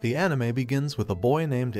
The anime begins with a boy named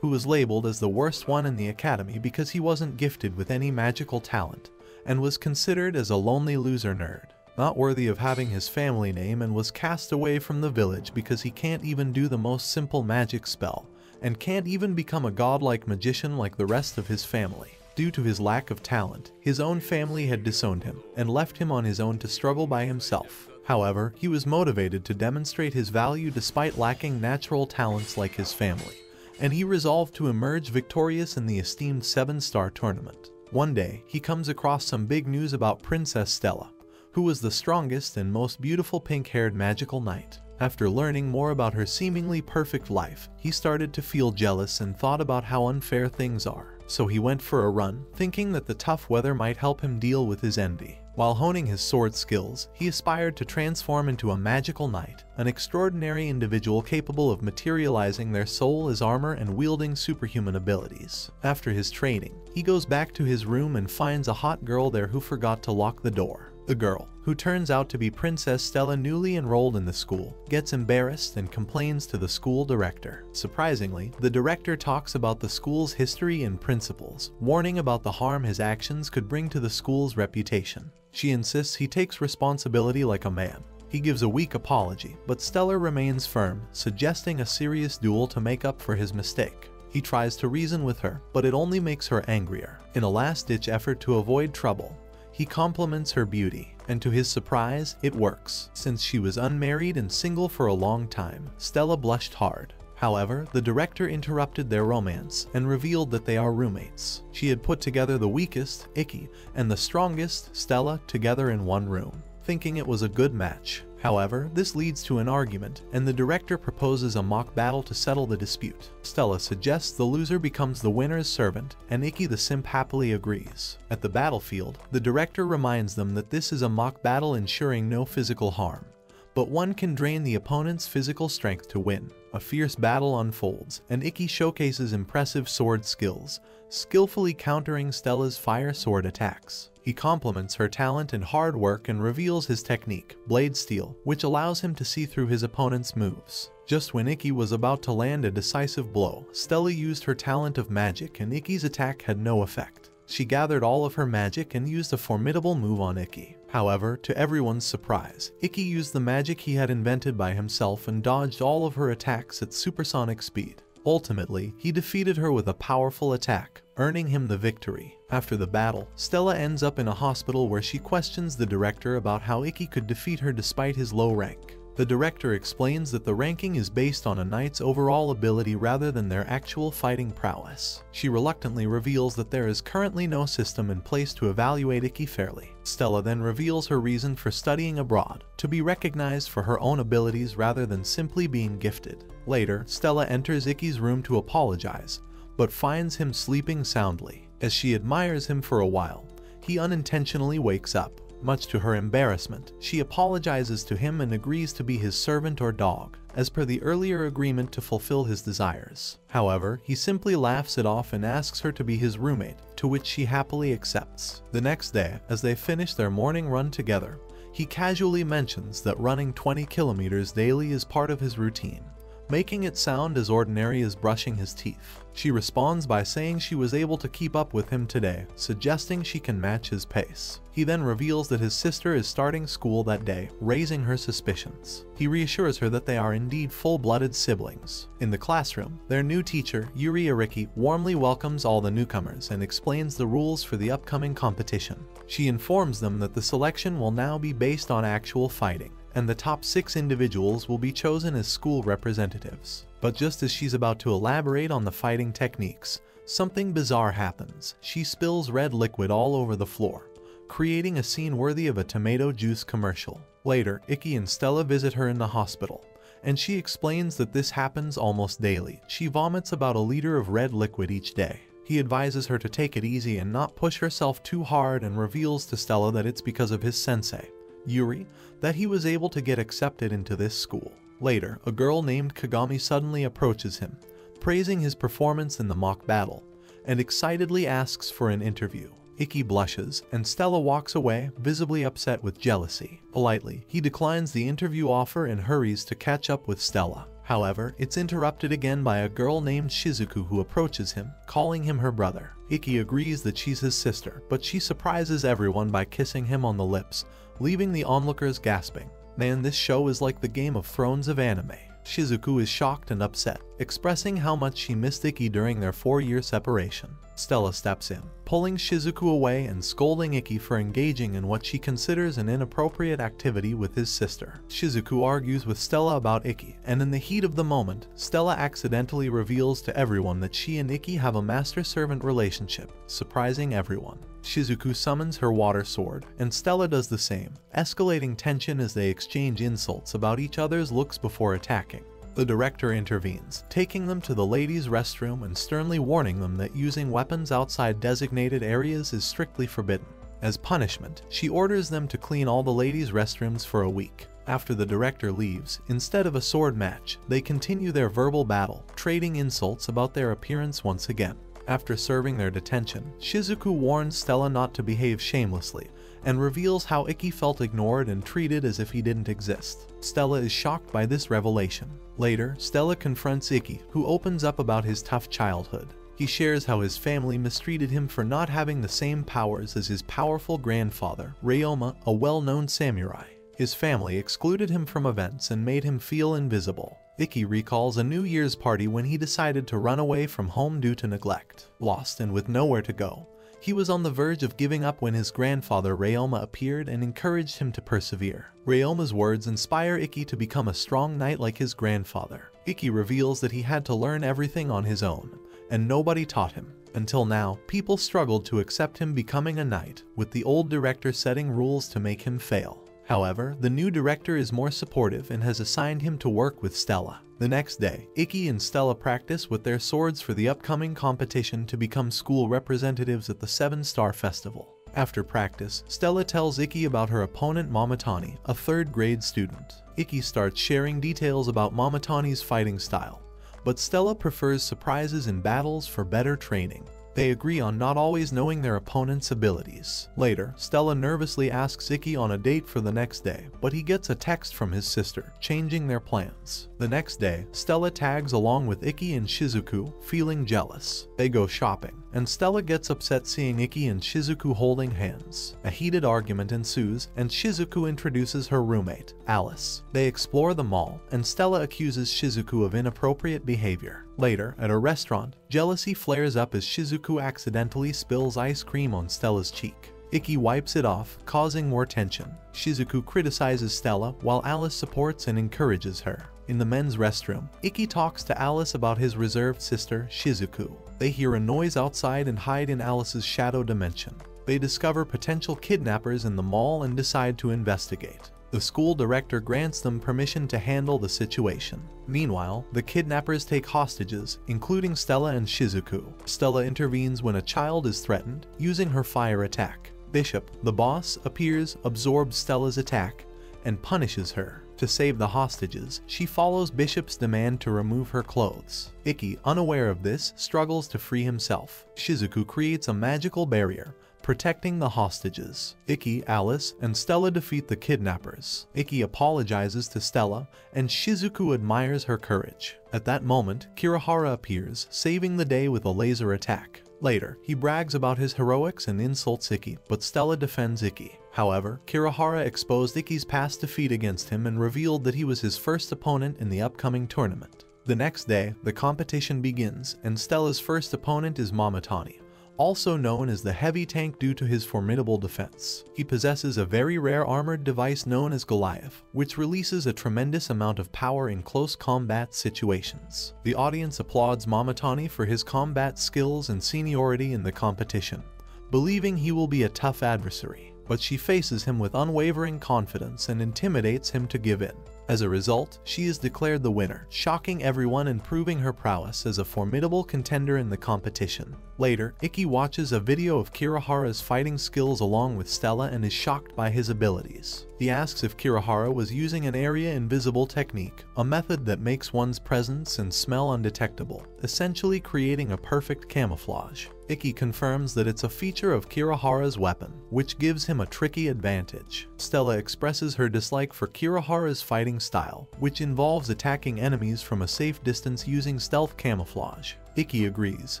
who was labeled as the worst one in the academy because he wasn't gifted with any magical talent, and was considered as a lonely loser nerd, not worthy of having his family name and was cast away from the village because he can't even do the most simple magic spell, and can't even become a godlike magician like the rest of his family. Due to his lack of talent, his own family had disowned him and left him on his own to struggle by himself. However, he was motivated to demonstrate his value despite lacking natural talents like his family, and he resolved to emerge victorious in the esteemed 7-star tournament. One day, he comes across some big news about Princess Stella, who was the strongest and most beautiful pink-haired magical knight. After learning more about her seemingly perfect life, he started to feel jealous and thought about how unfair things are. So he went for a run, thinking that the tough weather might help him deal with his envy. While honing his sword skills, he aspired to transform into a magical knight, an extraordinary individual capable of materializing their soul as armor and wielding superhuman abilities. After his training, he goes back to his room and finds a hot girl there who forgot to lock the door. The girl, who turns out to be Princess Stella newly enrolled in the school, gets embarrassed and complains to the school director. Surprisingly, the director talks about the school's history and principles, warning about the harm his actions could bring to the school's reputation. She insists he takes responsibility like a man. He gives a weak apology, but Stella remains firm, suggesting a serious duel to make up for his mistake. He tries to reason with her, but it only makes her angrier. In a last-ditch effort to avoid trouble, he compliments her beauty, and to his surprise, it works. Since she was unmarried and single for a long time, Stella blushed hard. However, the director interrupted their romance and revealed that they are roommates. She had put together the weakest, Ikki, and the strongest, Stella, together in one room, thinking it was a good match. However, this leads to an argument, and the director proposes a mock battle to settle the dispute. Stella suggests the loser becomes the winner's servant, and Ikki the simp happily agrees. At the battlefield, the director reminds them that this is a mock battle ensuring no physical harm, but one can drain the opponent's physical strength to win. A fierce battle unfolds, and Ikki showcases impressive sword skills, skillfully countering Stella's fire sword attacks. He compliments her talent and hard work and reveals his technique, Blade Steal, which allows him to see through his opponent's moves. Just when Ikki was about to land a decisive blow, Stella used her talent of magic and Ikki's attack had no effect. She gathered all of her magic and used a formidable move on Ikki. However, to everyone's surprise, Ikki used the magic he had invented by himself and dodged all of her attacks at supersonic speed. Ultimately, he defeated her with a powerful attack, earning him the victory. After the battle, Stella ends up in a hospital where she questions the director about how Ikki could defeat her despite his low rank. The director explains that the ranking is based on a knight's overall ability rather than their actual fighting prowess. She reluctantly reveals that there is currently no system in place to evaluate Ikki fairly. Stella then reveals her reason for studying abroad, to be recognized for her own abilities rather than simply being gifted. Later, Stella enters Ikki's room to apologize, but finds him sleeping soundly. As she admires him for a while, he unintentionally wakes up. Much to her embarrassment, she apologizes to him and agrees to be his servant or dog, as per the earlier agreement to fulfill his desires. However, he simply laughs it off and asks her to be his roommate, to which she happily accepts. The next day, as they finish their morning run together, he casually mentions that running 20 kilometers daily is part of his routine, making it sound as ordinary as brushing his teeth. She responds by saying she was able to keep up with him today, suggesting she can match his pace. He then reveals that his sister is starting school that day, raising her suspicions. He reassures her that they are indeed full-blooded siblings. In the classroom, their new teacher, Yuri Ariki, warmly welcomes all the newcomers and explains the rules for the upcoming competition. She informs them that the selection will now be based on actual fighting, and the top six individuals will be chosen as school representatives. But just as she's about to elaborate on the fighting techniques, something bizarre happens. She spills red liquid all over the floor, creating a scene worthy of a tomato juice commercial. Later, Iki and Stella visit her in the hospital, and she explains that this happens almost daily. She vomits about a liter of red liquid each day. He advises her to take it easy and not push herself too hard and reveals to Stella that it's because of his sensei, Yuri, that he was able to get accepted into this school. Later, a girl named Kagami suddenly approaches him, praising his performance in the mock battle, and excitedly asks for an interview. Iki blushes, and Stella walks away, visibly upset with jealousy. Politely, he declines the interview offer and hurries to catch up with Stella. However, it's interrupted again by a girl named Shizuku who approaches him, calling him her brother. Ikki agrees that she's his sister, but she surprises everyone by kissing him on the lips, leaving the onlookers gasping. Man, this show is like the Game of Thrones of anime. Shizuku is shocked and upset, expressing how much she missed Ikki during their four-year separation. Stella steps in, pulling Shizuku away and scolding Ikki for engaging in what she considers an inappropriate activity with his sister. Shizuku argues with Stella about Ikki, and in the heat of the moment, Stella accidentally reveals to everyone that she and Ikki have a master-servant relationship, surprising everyone. Shizuku summons her water sword, and Stella does the same, escalating tension as they exchange insults about each other's looks before attacking. The director intervenes, taking them to the ladies' restroom and sternly warning them that using weapons outside designated areas is strictly forbidden. As punishment, she orders them to clean all the ladies' restrooms for a week. After the director leaves, instead of a sword match, they continue their verbal battle, trading insults about their appearance once again. After serving their detention, Shizuku warns Stella not to behave shamelessly, and reveals how Ikki felt ignored and treated as if he didn't exist. Stella is shocked by this revelation. Later, Stella confronts Ikki, who opens up about his tough childhood. He shares how his family mistreated him for not having the same powers as his powerful grandfather, Ryoma, a well-known samurai. His family excluded him from events and made him feel invisible. Ikki recalls a New Year's party when he decided to run away from home due to neglect. Lost and with nowhere to go, he was on the verge of giving up when his grandfather Ryoma appeared and encouraged him to persevere. Ryoma's words inspire Ikki to become a strong knight like his grandfather. Ikki reveals that he had to learn everything on his own, and nobody taught him. Until now, people struggled to accept him becoming a knight, with the old director setting rules to make him fail. However, the new director is more supportive and has assigned him to work with Stella. The next day, Ikki and Stella practice with their swords for the upcoming competition to become school representatives at the Seven Star Festival. After practice, Stella tells Ikki about her opponent Momotanni, a third grade student. Ikki starts sharing details about Momotanni's fighting style, but Stella prefers surprises in battles for better training. They agree on not always knowing their opponent's abilities. Later, Stella nervously asks Ikki on a date for the next day, but he gets a text from his sister, changing their plans. The next day, Stella tags along with Ikki and Shizuku, feeling jealous. They go shopping, and Stella gets upset seeing Ikki and Shizuku holding hands. A heated argument ensues, and Shizuku introduces her roommate, Alice. They explore the mall, and Stella accuses Shizuku of inappropriate behavior. Later, at a restaurant, jealousy flares up as Shizuku accidentally spills ice cream on Stella's cheek. Ikki wipes it off, causing more tension. Shizuku criticizes Stella while Alice supports and encourages her. In the men's restroom, Ikki talks to Alice about his reserved sister, Shizuku. They hear a noise outside and hide in Alice's shadow dimension. They discover potential kidnappers in the mall and decide to investigate. The school director grants them permission to handle the situation. Meanwhile, the kidnappers take hostages, including Stella and Shizuku. Stella intervenes when a child is threatened, using her fire attack. Bishop, the boss, appears, absorbs Stella's attack, and punishes her. To save the hostages, she follows Bishop's demand to remove her clothes. Ikki, unaware of this, struggles to free himself. Shizuku creates a magical barrier, protecting the hostages. Ikki, Alice, and Stella defeat the kidnappers. Ikki apologizes to Stella, and Shizuku admires her courage. At that moment, Kirihara appears, saving the day with a laser attack. Later, he brags about his heroics and insults Ikki, but Stella defends Ikki. However, Kirihara exposed Ikki's past defeat against him and revealed that he was his first opponent in the upcoming tournament. The next day, the competition begins, and Stella's first opponent is Momotanni, also known as the heavy tank due to his formidable defense. He possesses a very rare armored device known as Goliath, which releases a tremendous amount of power in close combat situations. The audience applauds Momotanni for his combat skills and seniority in the competition, believing he will be a tough adversary, but she faces him with unwavering confidence and intimidates him to give in. As a result, she is declared the winner, shocking everyone and proving her prowess as a formidable contender in the competition. Later, Ikki watches a video of Kirihara's fighting skills along with Stella and is shocked by his abilities. He asks if Kirihara was using an area invisible technique, a method that makes one's presence and smell undetectable, essentially creating a perfect camouflage. Ikki confirms that it's a feature of Kirihara's weapon, which gives him a tricky advantage. Stella expresses her dislike for Kirihara's fighting style, which involves attacking enemies from a safe distance using stealth camouflage. Ikki agrees,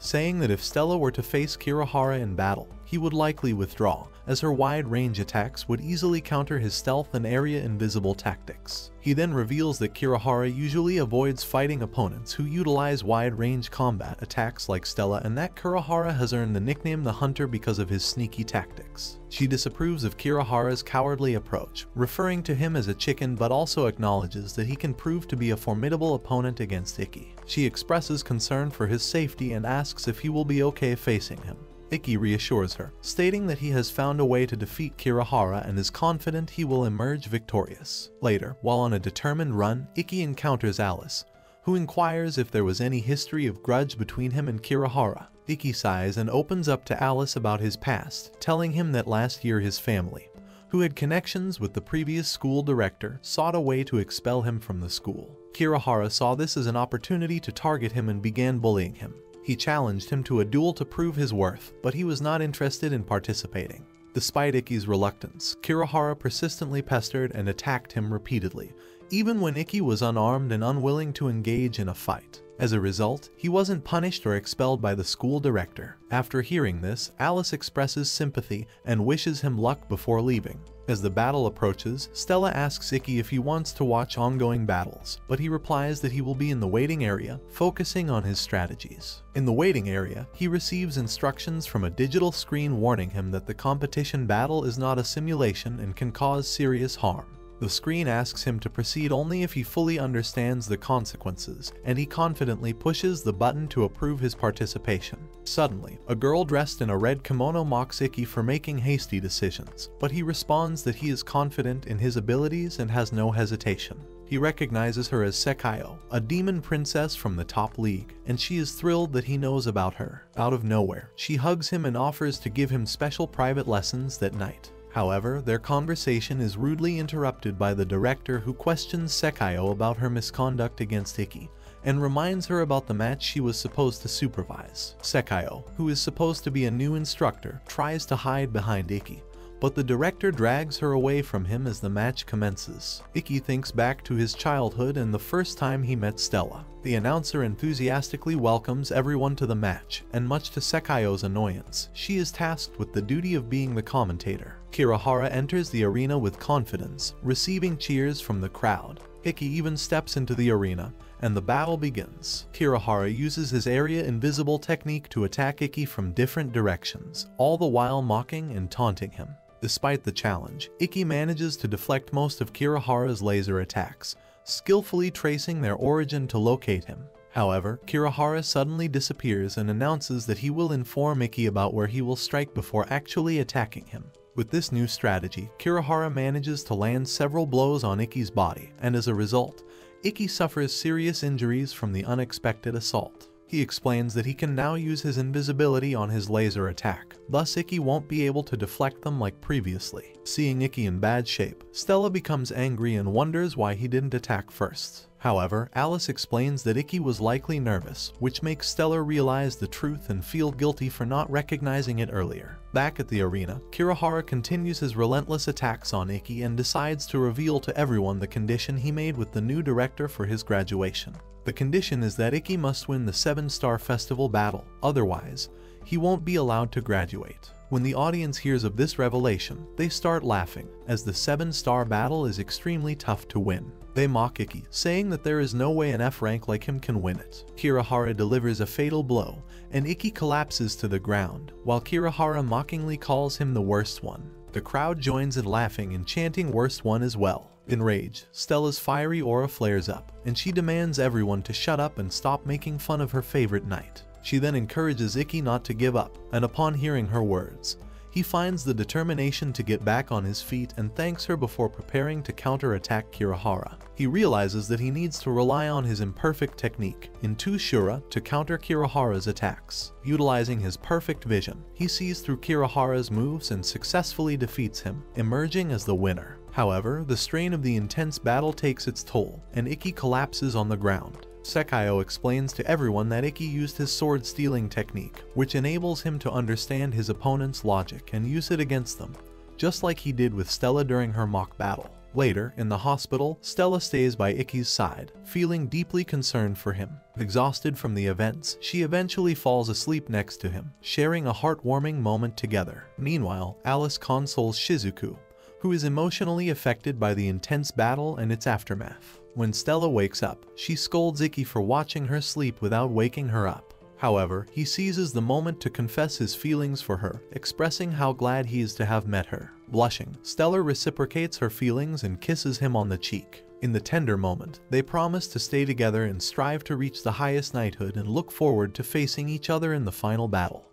saying that if Stella were to face Kirihara in battle, he would likely withdraw, as her wide-range attacks would easily counter his stealth and area invisible tactics. He then reveals that Kirihara usually avoids fighting opponents who utilize wide-range combat attacks like Stella and that Kirihara has earned the nickname the Hunter because of his sneaky tactics. She disapproves of Kirihara's cowardly approach, referring to him as a chicken but also acknowledges that he can prove to be a formidable opponent against Ikki. She expresses concern for his safety and asks if he will be okay facing him. Ikki reassures her, stating that he has found a way to defeat Kirihara and is confident he will emerge victorious. Later, while on a determined run, Ikki encounters Alice, who inquires if there was any history of grudge between him and Kirihara. Ikki sighs and opens up to Alice about his past, telling him that last year his family, who had connections with the previous school director, sought a way to expel him from the school. Kirihara saw this as an opportunity to target him and began bullying him. He challenged him to a duel to prove his worth, but he was not interested in participating. Despite Ikki's reluctance, Kirihara persistently pestered and attacked him repeatedly, even when Ikki was unarmed and unwilling to engage in a fight. As a result, he wasn't punished or expelled by the school director. After hearing this, Alice expresses sympathy and wishes him luck before leaving. As the battle approaches, Stella asks Ikki if he wants to watch ongoing battles, but he replies that he will be in the waiting area, focusing on his strategies. In the waiting area, he receives instructions from a digital screen warning him that the competition battle is not a simulation and can cause serious harm. The screen asks him to proceed only if he fully understands the consequences, and he confidently pushes the button to approve his participation. Suddenly, a girl dressed in a red kimono mocks Ikki for making hasty decisions, but he responds that he is confident in his abilities and has no hesitation. He recognizes her as Sekayo, a demon princess from the top league, and she is thrilled that he knows about her. Out of nowhere, she hugs him and offers to give him special private lessons that night. However, their conversation is rudely interrupted by the director who questions Sekayo about her misconduct against Ikki and reminds her about the match she was supposed to supervise. Sekayo, who is supposed to be a new instructor, tries to hide behind Ikki, but the director drags her away from him as the match commences. Ikki thinks back to his childhood and the first time he met Stella. The announcer enthusiastically welcomes everyone to the match, and much to Sekayo's annoyance, she is tasked with the duty of being the commentator. Kirihara enters the arena with confidence, receiving cheers from the crowd. Ikki even steps into the arena, and the battle begins. Kirihara uses his area invisible technique to attack Ikki from different directions, all the while mocking and taunting him. Despite the challenge, Ikki manages to deflect most of Kirihara's laser attacks, skillfully tracing their origin to locate him. However, Kirihara suddenly disappears and announces that he will inform Ikki about where he will strike before actually attacking him. With this new strategy, Kirihara manages to land several blows on Ikki's body, and as a result, Ikki suffers serious injuries from the unexpected assault. He explains that he can now use his invisibility on his laser attack, thus Ikki won't be able to deflect them like previously. Seeing Ikki in bad shape, Stella becomes angry and wonders why he didn't attack first. However, Alice explains that Ikki was likely nervous, which makes Stella realize the truth and feel guilty for not recognizing it earlier. Back at the arena, Kirihara continues his relentless attacks on Ikki and decides to reveal to everyone the condition he made with the new director for his graduation. The condition is that Ikki must win the 7-star festival battle, otherwise, he won't be allowed to graduate. When the audience hears of this revelation, they start laughing, as the 7-star battle is extremely tough to win. They mock Ikki, saying that there is no way an F rank like him can win it. Kirihara delivers a fatal blow, and Ikki collapses to the ground, while Kirihara mockingly calls him the worst one. The crowd joins in laughing and chanting worst one as well. Enraged, Stella's fiery aura flares up, and she demands everyone to shut up and stop making fun of her favorite knight. She then encourages Ikki not to give up, and upon hearing her words, he finds the determination to get back on his feet and thanks her before preparing to counterattack Kirihara. He realizes that he needs to rely on his imperfect technique, Ittou Shura, to counter Kirihara's attacks. Utilizing his perfect vision, he sees through Kirihara's moves and successfully defeats him, emerging as the winner. However, the strain of the intense battle takes its toll, and Ikki collapses on the ground. Sekayo explains to everyone that Ikki used his sword stealing technique, which enables him to understand his opponent's logic and use it against them, just like he did with Stella during her mock battle. Later, in the hospital, Stella stays by Ikki's side, feeling deeply concerned for him. Exhausted from the events, she eventually falls asleep next to him, sharing a heartwarming moment together. Meanwhile, Alice consoles Shizuku, who is emotionally affected by the intense battle and its aftermath. When Stella wakes up, she scolds Ikki for watching her sleep without waking her up. However, he seizes the moment to confess his feelings for her, expressing how glad he is to have met her. Blushing, Stella reciprocates her feelings and kisses him on the cheek. In the tender moment, they promise to stay together and strive to reach the highest knighthood and look forward to facing each other in the final battle.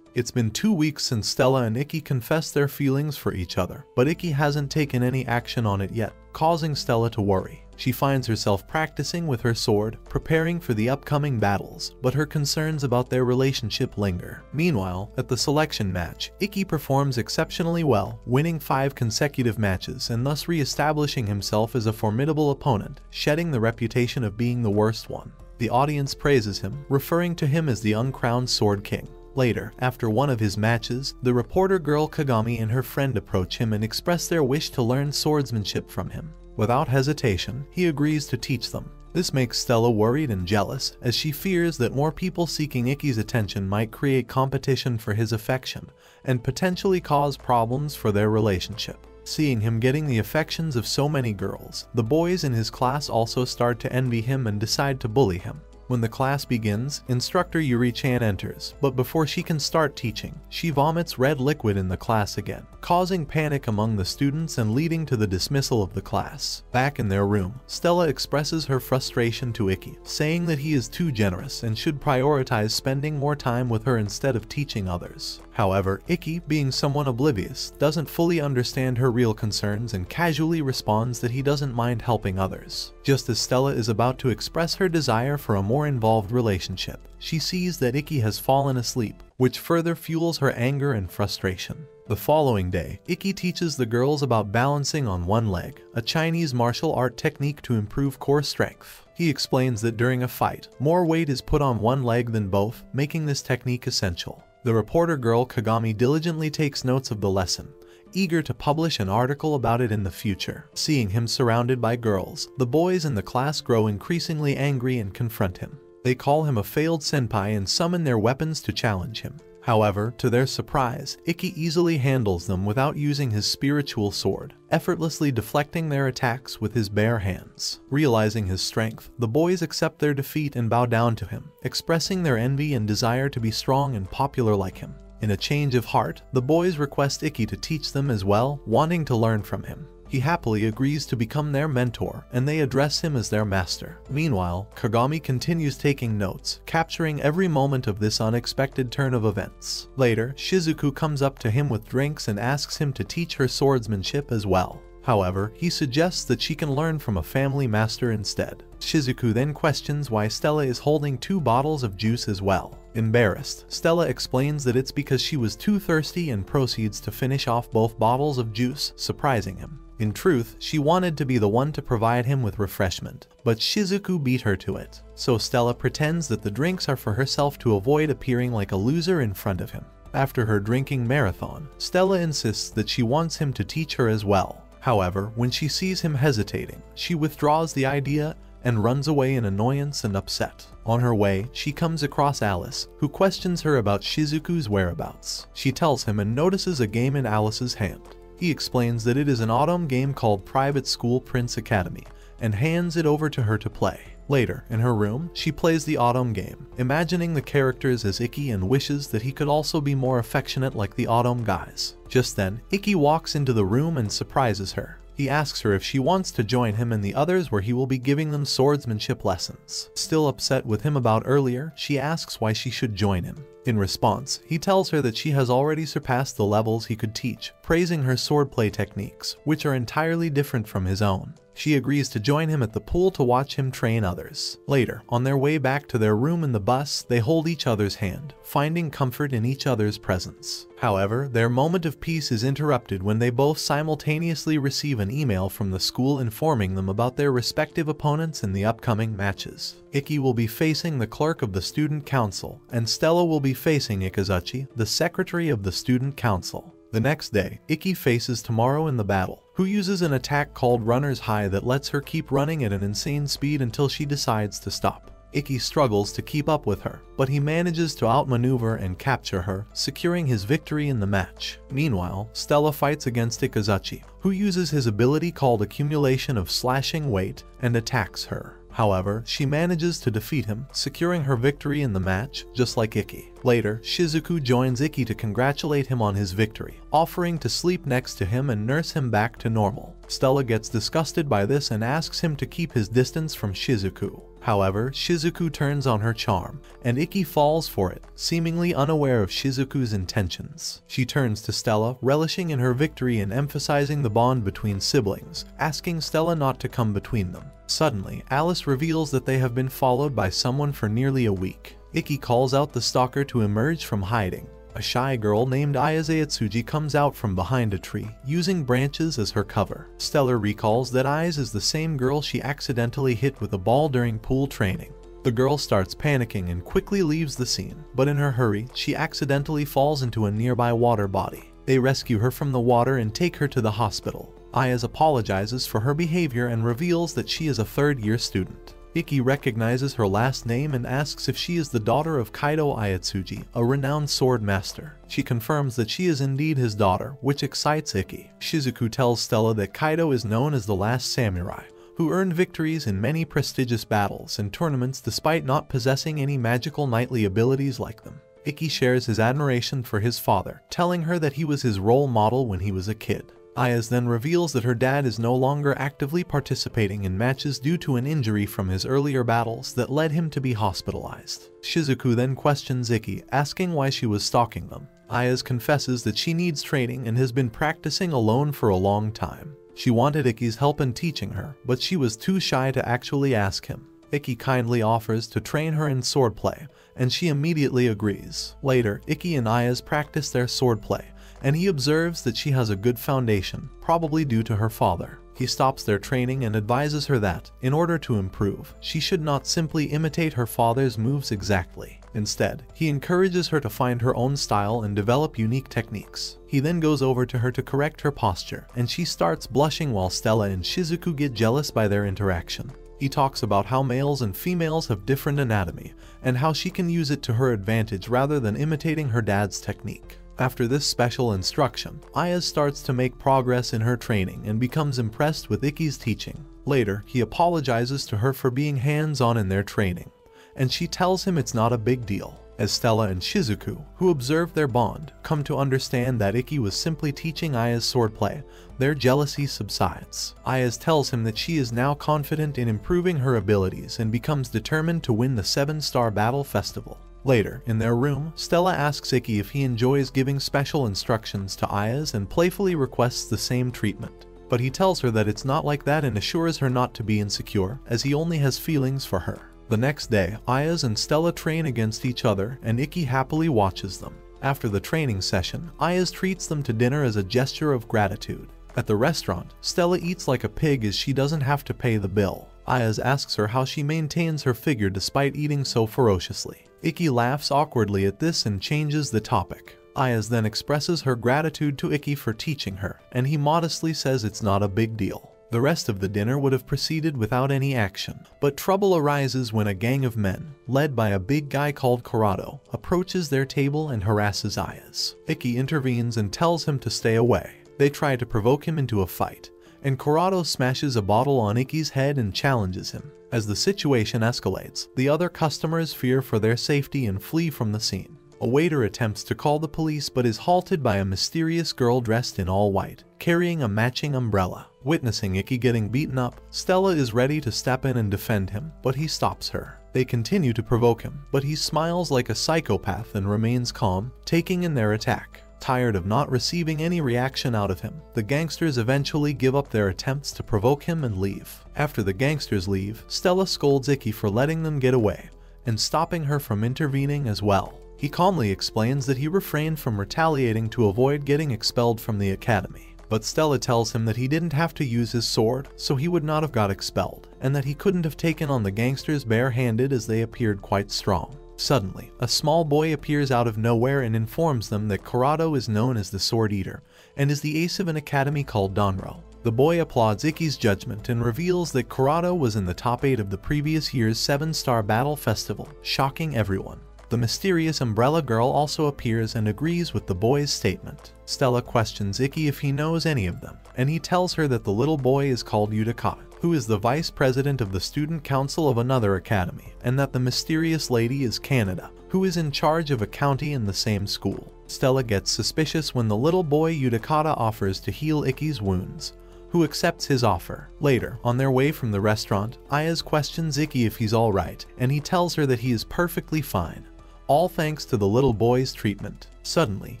It's been two weeks since Stella and Ikki confessed their feelings for each other, but Ikki hasn't taken any action on it yet, causing Stella to worry. She finds herself practicing with her sword, preparing for the upcoming battles, but her concerns about their relationship linger. Meanwhile, at the selection match, Ikki performs exceptionally well, winning five consecutive matches and thus re-establishing himself as a formidable opponent, shedding the reputation of being the worst one. The audience praises him, referring to him as the uncrowned Sword King. Later, after one of his matches, the reporter girl Kagami and her friend approach him and express their wish to learn swordsmanship from him. Without hesitation, he agrees to teach them. This makes Stella worried and jealous, as she fears that more people seeking Ikki's attention might create competition for his affection, and potentially cause problems for their relationship. Seeing him getting the affections of so many girls, the boys in his class also start to envy him and decide to bully him. When the class begins, instructor Yuri-chan enters, but before she can start teaching, she vomits red liquid in the class again, causing panic among the students and leading to the dismissal of the class. Back in their room, Stella expresses her frustration to Ikki, saying that he is too generous and should prioritize spending more time with her instead of teaching others. However, Ikki, being someone oblivious, doesn't fully understand her real concerns and casually responds that he doesn't mind helping others. Just as Stella is about to express her desire for a more involved relationship, she sees that Ikki has fallen asleep, which further fuels her anger and frustration. The following day, Ikki teaches the girls about balancing on one leg, a Chinese martial art technique to improve core strength. He explains that during a fight, more weight is put on one leg than both, making this technique essential. The reporter girl Kagami diligently takes notes of the lesson, eager to publish an article about it in the future. Seeing him surrounded by girls, the boys in the class grow increasingly angry and confront him. They call him a failed senpai and summon their weapons to challenge him. However, to their surprise, Ikki easily handles them without using his spiritual sword, effortlessly deflecting their attacks with his bare hands. Realizing his strength, the boys accept their defeat and bow down to him, expressing their envy and desire to be strong and popular like him. In a change of heart, the boys request Ikki to teach them as well, wanting to learn from him. He happily agrees to become their mentor, and they address him as their master. Meanwhile, Kagami continues taking notes, capturing every moment of this unexpected turn of events. Later, Shizuku comes up to him with drinks and asks him to teach her swordsmanship as well. However, he suggests that she can learn from a family master instead. Shizuku then questions why Stella is holding two bottles of juice as well. Embarrassed, Stella explains that it's because she was too thirsty and proceeds to finish off both bottles of juice, surprising him. In truth, she wanted to be the one to provide him with refreshment, but Shizuku beat her to it. So Stella pretends that the drinks are for herself to avoid appearing like a loser in front of him. After her drinking marathon, Stella insists that she wants him to teach her as well. However, when she sees him hesitating, she withdraws the idea and runs away in annoyance and upset. On her way, she comes across Alice, who questions her about Shizuku's whereabouts. She tells him and notices a game in Alice's hand. He explains that it is an otome game called Private School Prince Academy, and hands it over to her to play. Later, in her room, she plays the otome game, imagining the characters as Ikki and wishes that he could also be more affectionate like the otome guys. Just then, Ikki walks into the room and surprises her. He asks her if she wants to join him and the others where he will be giving them swordsmanship lessons. Still upset with him about earlier, she asks why she should join him. In response, he tells her that she has already surpassed the levels he could teach, praising her swordplay techniques, which are entirely different from his own. She agrees to join him at the pool to watch him train others. Later, on their way back to their room in the bus, they hold each other's hand, finding comfort in each other's presence. However, their moment of peace is interrupted when they both simultaneously receive an email from the school informing them about their respective opponents in the upcoming matches. Ikki will be facing the clerk of the student council, and Stella will be facing Ikazuchi, the secretary of the student council. The next day, Ikki faces Tomorrow in the battle, who uses an attack called Runner's High that lets her keep running at an insane speed until she decides to stop. Ikki struggles to keep up with her, but he manages to outmaneuver and capture her, securing his victory in the match. Meanwhile, Stella fights against Ikazuchi, who uses his ability called Accumulation of Slashing Weight and attacks her. However, she manages to defeat him, securing her victory in the match, just like Ikki. Later, Shizuku joins Ikki to congratulate him on his victory, offering to sleep next to him and nurse him back to normal. Stella gets disgusted by this and asks him to keep his distance from Shizuku. However, Shizuku turns on her charm, and Ikki falls for it, seemingly unaware of Shizuku's intentions. She turns to Stella, relishing in her victory and emphasizing the bond between siblings, asking Stella not to come between them. Suddenly, Alice reveals that they have been followed by someone for nearly a week. Ikki calls out the stalker to emerge from hiding. A shy girl named Ayase Atsuji comes out from behind a tree, using branches as her cover. Stella recalls that Ayase is the same girl she accidentally hit with a ball during pool training. The girl starts panicking and quickly leaves the scene, but in her hurry, she accidentally falls into a nearby water body. They rescue her from the water and take her to the hospital. Ayase apologizes for her behavior and reveals that she is a third-year student. Ikki recognizes her last name and asks if she is the daughter of Kaito Ayatsuji, a renowned sword master. She confirms that she is indeed his daughter, which excites Ikki. Shizuku tells Stella that Kaito is known as the last samurai, who earned victories in many prestigious battles and tournaments despite not possessing any magical knightly abilities like them. Ikki shares his admiration for his father, telling her that he was his role model when he was a kid. Ayase then reveals that her dad is no longer actively participating in matches due to an injury from his earlier battles that led him to be hospitalized. Shizuku then questions Ikki, asking why she was stalking them. Ayase confesses that she needs training and has been practicing alone for a long time. She wanted Ikki's help in teaching her, but she was too shy to actually ask him. Ikki kindly offers to train her in swordplay, and she immediately agrees. Later, Ikki and Ayase practice their swordplay, and he observes that she has a good foundation, probably due to her father. He stops their training and advises her that, in order to improve, she should not simply imitate her father's moves exactly. Instead, he encourages her to find her own style and develop unique techniques. He then goes over to her to correct her posture, and she starts blushing while Stella and Shizuku get jealous by their interaction. He talks about how males and females have different anatomy, and how she can use it to her advantage rather than imitating her dad's technique. After this special instruction, Ayase starts to make progress in her training and becomes impressed with Ikki's teaching. Later, he apologizes to her for being hands-on in their training, and she tells him it's not a big deal. As Stella and Shizuku, who observe their bond, come to understand that Ikki was simply teaching Ayase swordplay, their jealousy subsides. Ayase tells him that she is now confident in improving her abilities and becomes determined to win the 7-Star Battle Festival. Later, in their room, Stella asks Ikki if he enjoys giving special instructions to Ayase and playfully requests the same treatment. But he tells her that it's not like that and assures her not to be insecure, as he only has feelings for her. The next day, Ayase and Stella train against each other and Ikki happily watches them. After the training session, Ayase treats them to dinner as a gesture of gratitude. At the restaurant, Stella eats like a pig as she doesn't have to pay the bill. Ayase asks her how she maintains her figure despite eating so ferociously. Ikki laughs awkwardly at this and changes the topic. Ayase then expresses her gratitude to Ikki for teaching her, and he modestly says it's not a big deal. The rest of the dinner would have proceeded without any action, but trouble arises when a gang of men, led by a big guy called Corrado, approaches their table and harasses Ayase. Ikki intervenes and tells him to stay away. They try to provoke him into a fight, and Corrado smashes a bottle on Ikki's head and challenges him. As the situation escalates, the other customers fear for their safety and flee from the scene. A waiter attempts to call the police but is halted by a mysterious girl dressed in all white, carrying a matching umbrella. Witnessing Ikki getting beaten up, Stella is ready to step in and defend him, but he stops her. They continue to provoke him, but he smiles like a psychopath and remains calm, taking in their attack. Tired of not receiving any reaction out of him, the gangsters eventually give up their attempts to provoke him and leave. After the gangsters leave, Stella scolds Ikki for letting them get away, and stopping her from intervening as well. He calmly explains that he refrained from retaliating to avoid getting expelled from the academy. But Stella tells him that he didn't have to use his sword, so he would not have got expelled, and that he couldn't have taken on the gangsters barehanded as they appeared quite strong. Suddenly, a small boy appears out of nowhere and informs them that Corrado is known as the Sword Eater, and is the ace of an academy called Donro. The boy applauds Ikki's judgment and reveals that Corrado was in the top 8 of the previous year's 7-star battle festival, shocking everyone. The mysterious umbrella girl also appears and agrees with the boy's statement. Stella questions Ikki if he knows any of them, and he tells her that the little boy is called Utakata, who is the vice president of the student council of another academy, and that the mysterious lady is Kanata, who is in charge of a county in the same school. Stella gets suspicious when the little boy Utakata offers to heal Ikki's wounds, who accepts his offer. Later, on their way from the restaurant, Ayase questions Ikki if he's alright, and he tells her that he is perfectly fine all thanks to the little boy's treatment. Suddenly,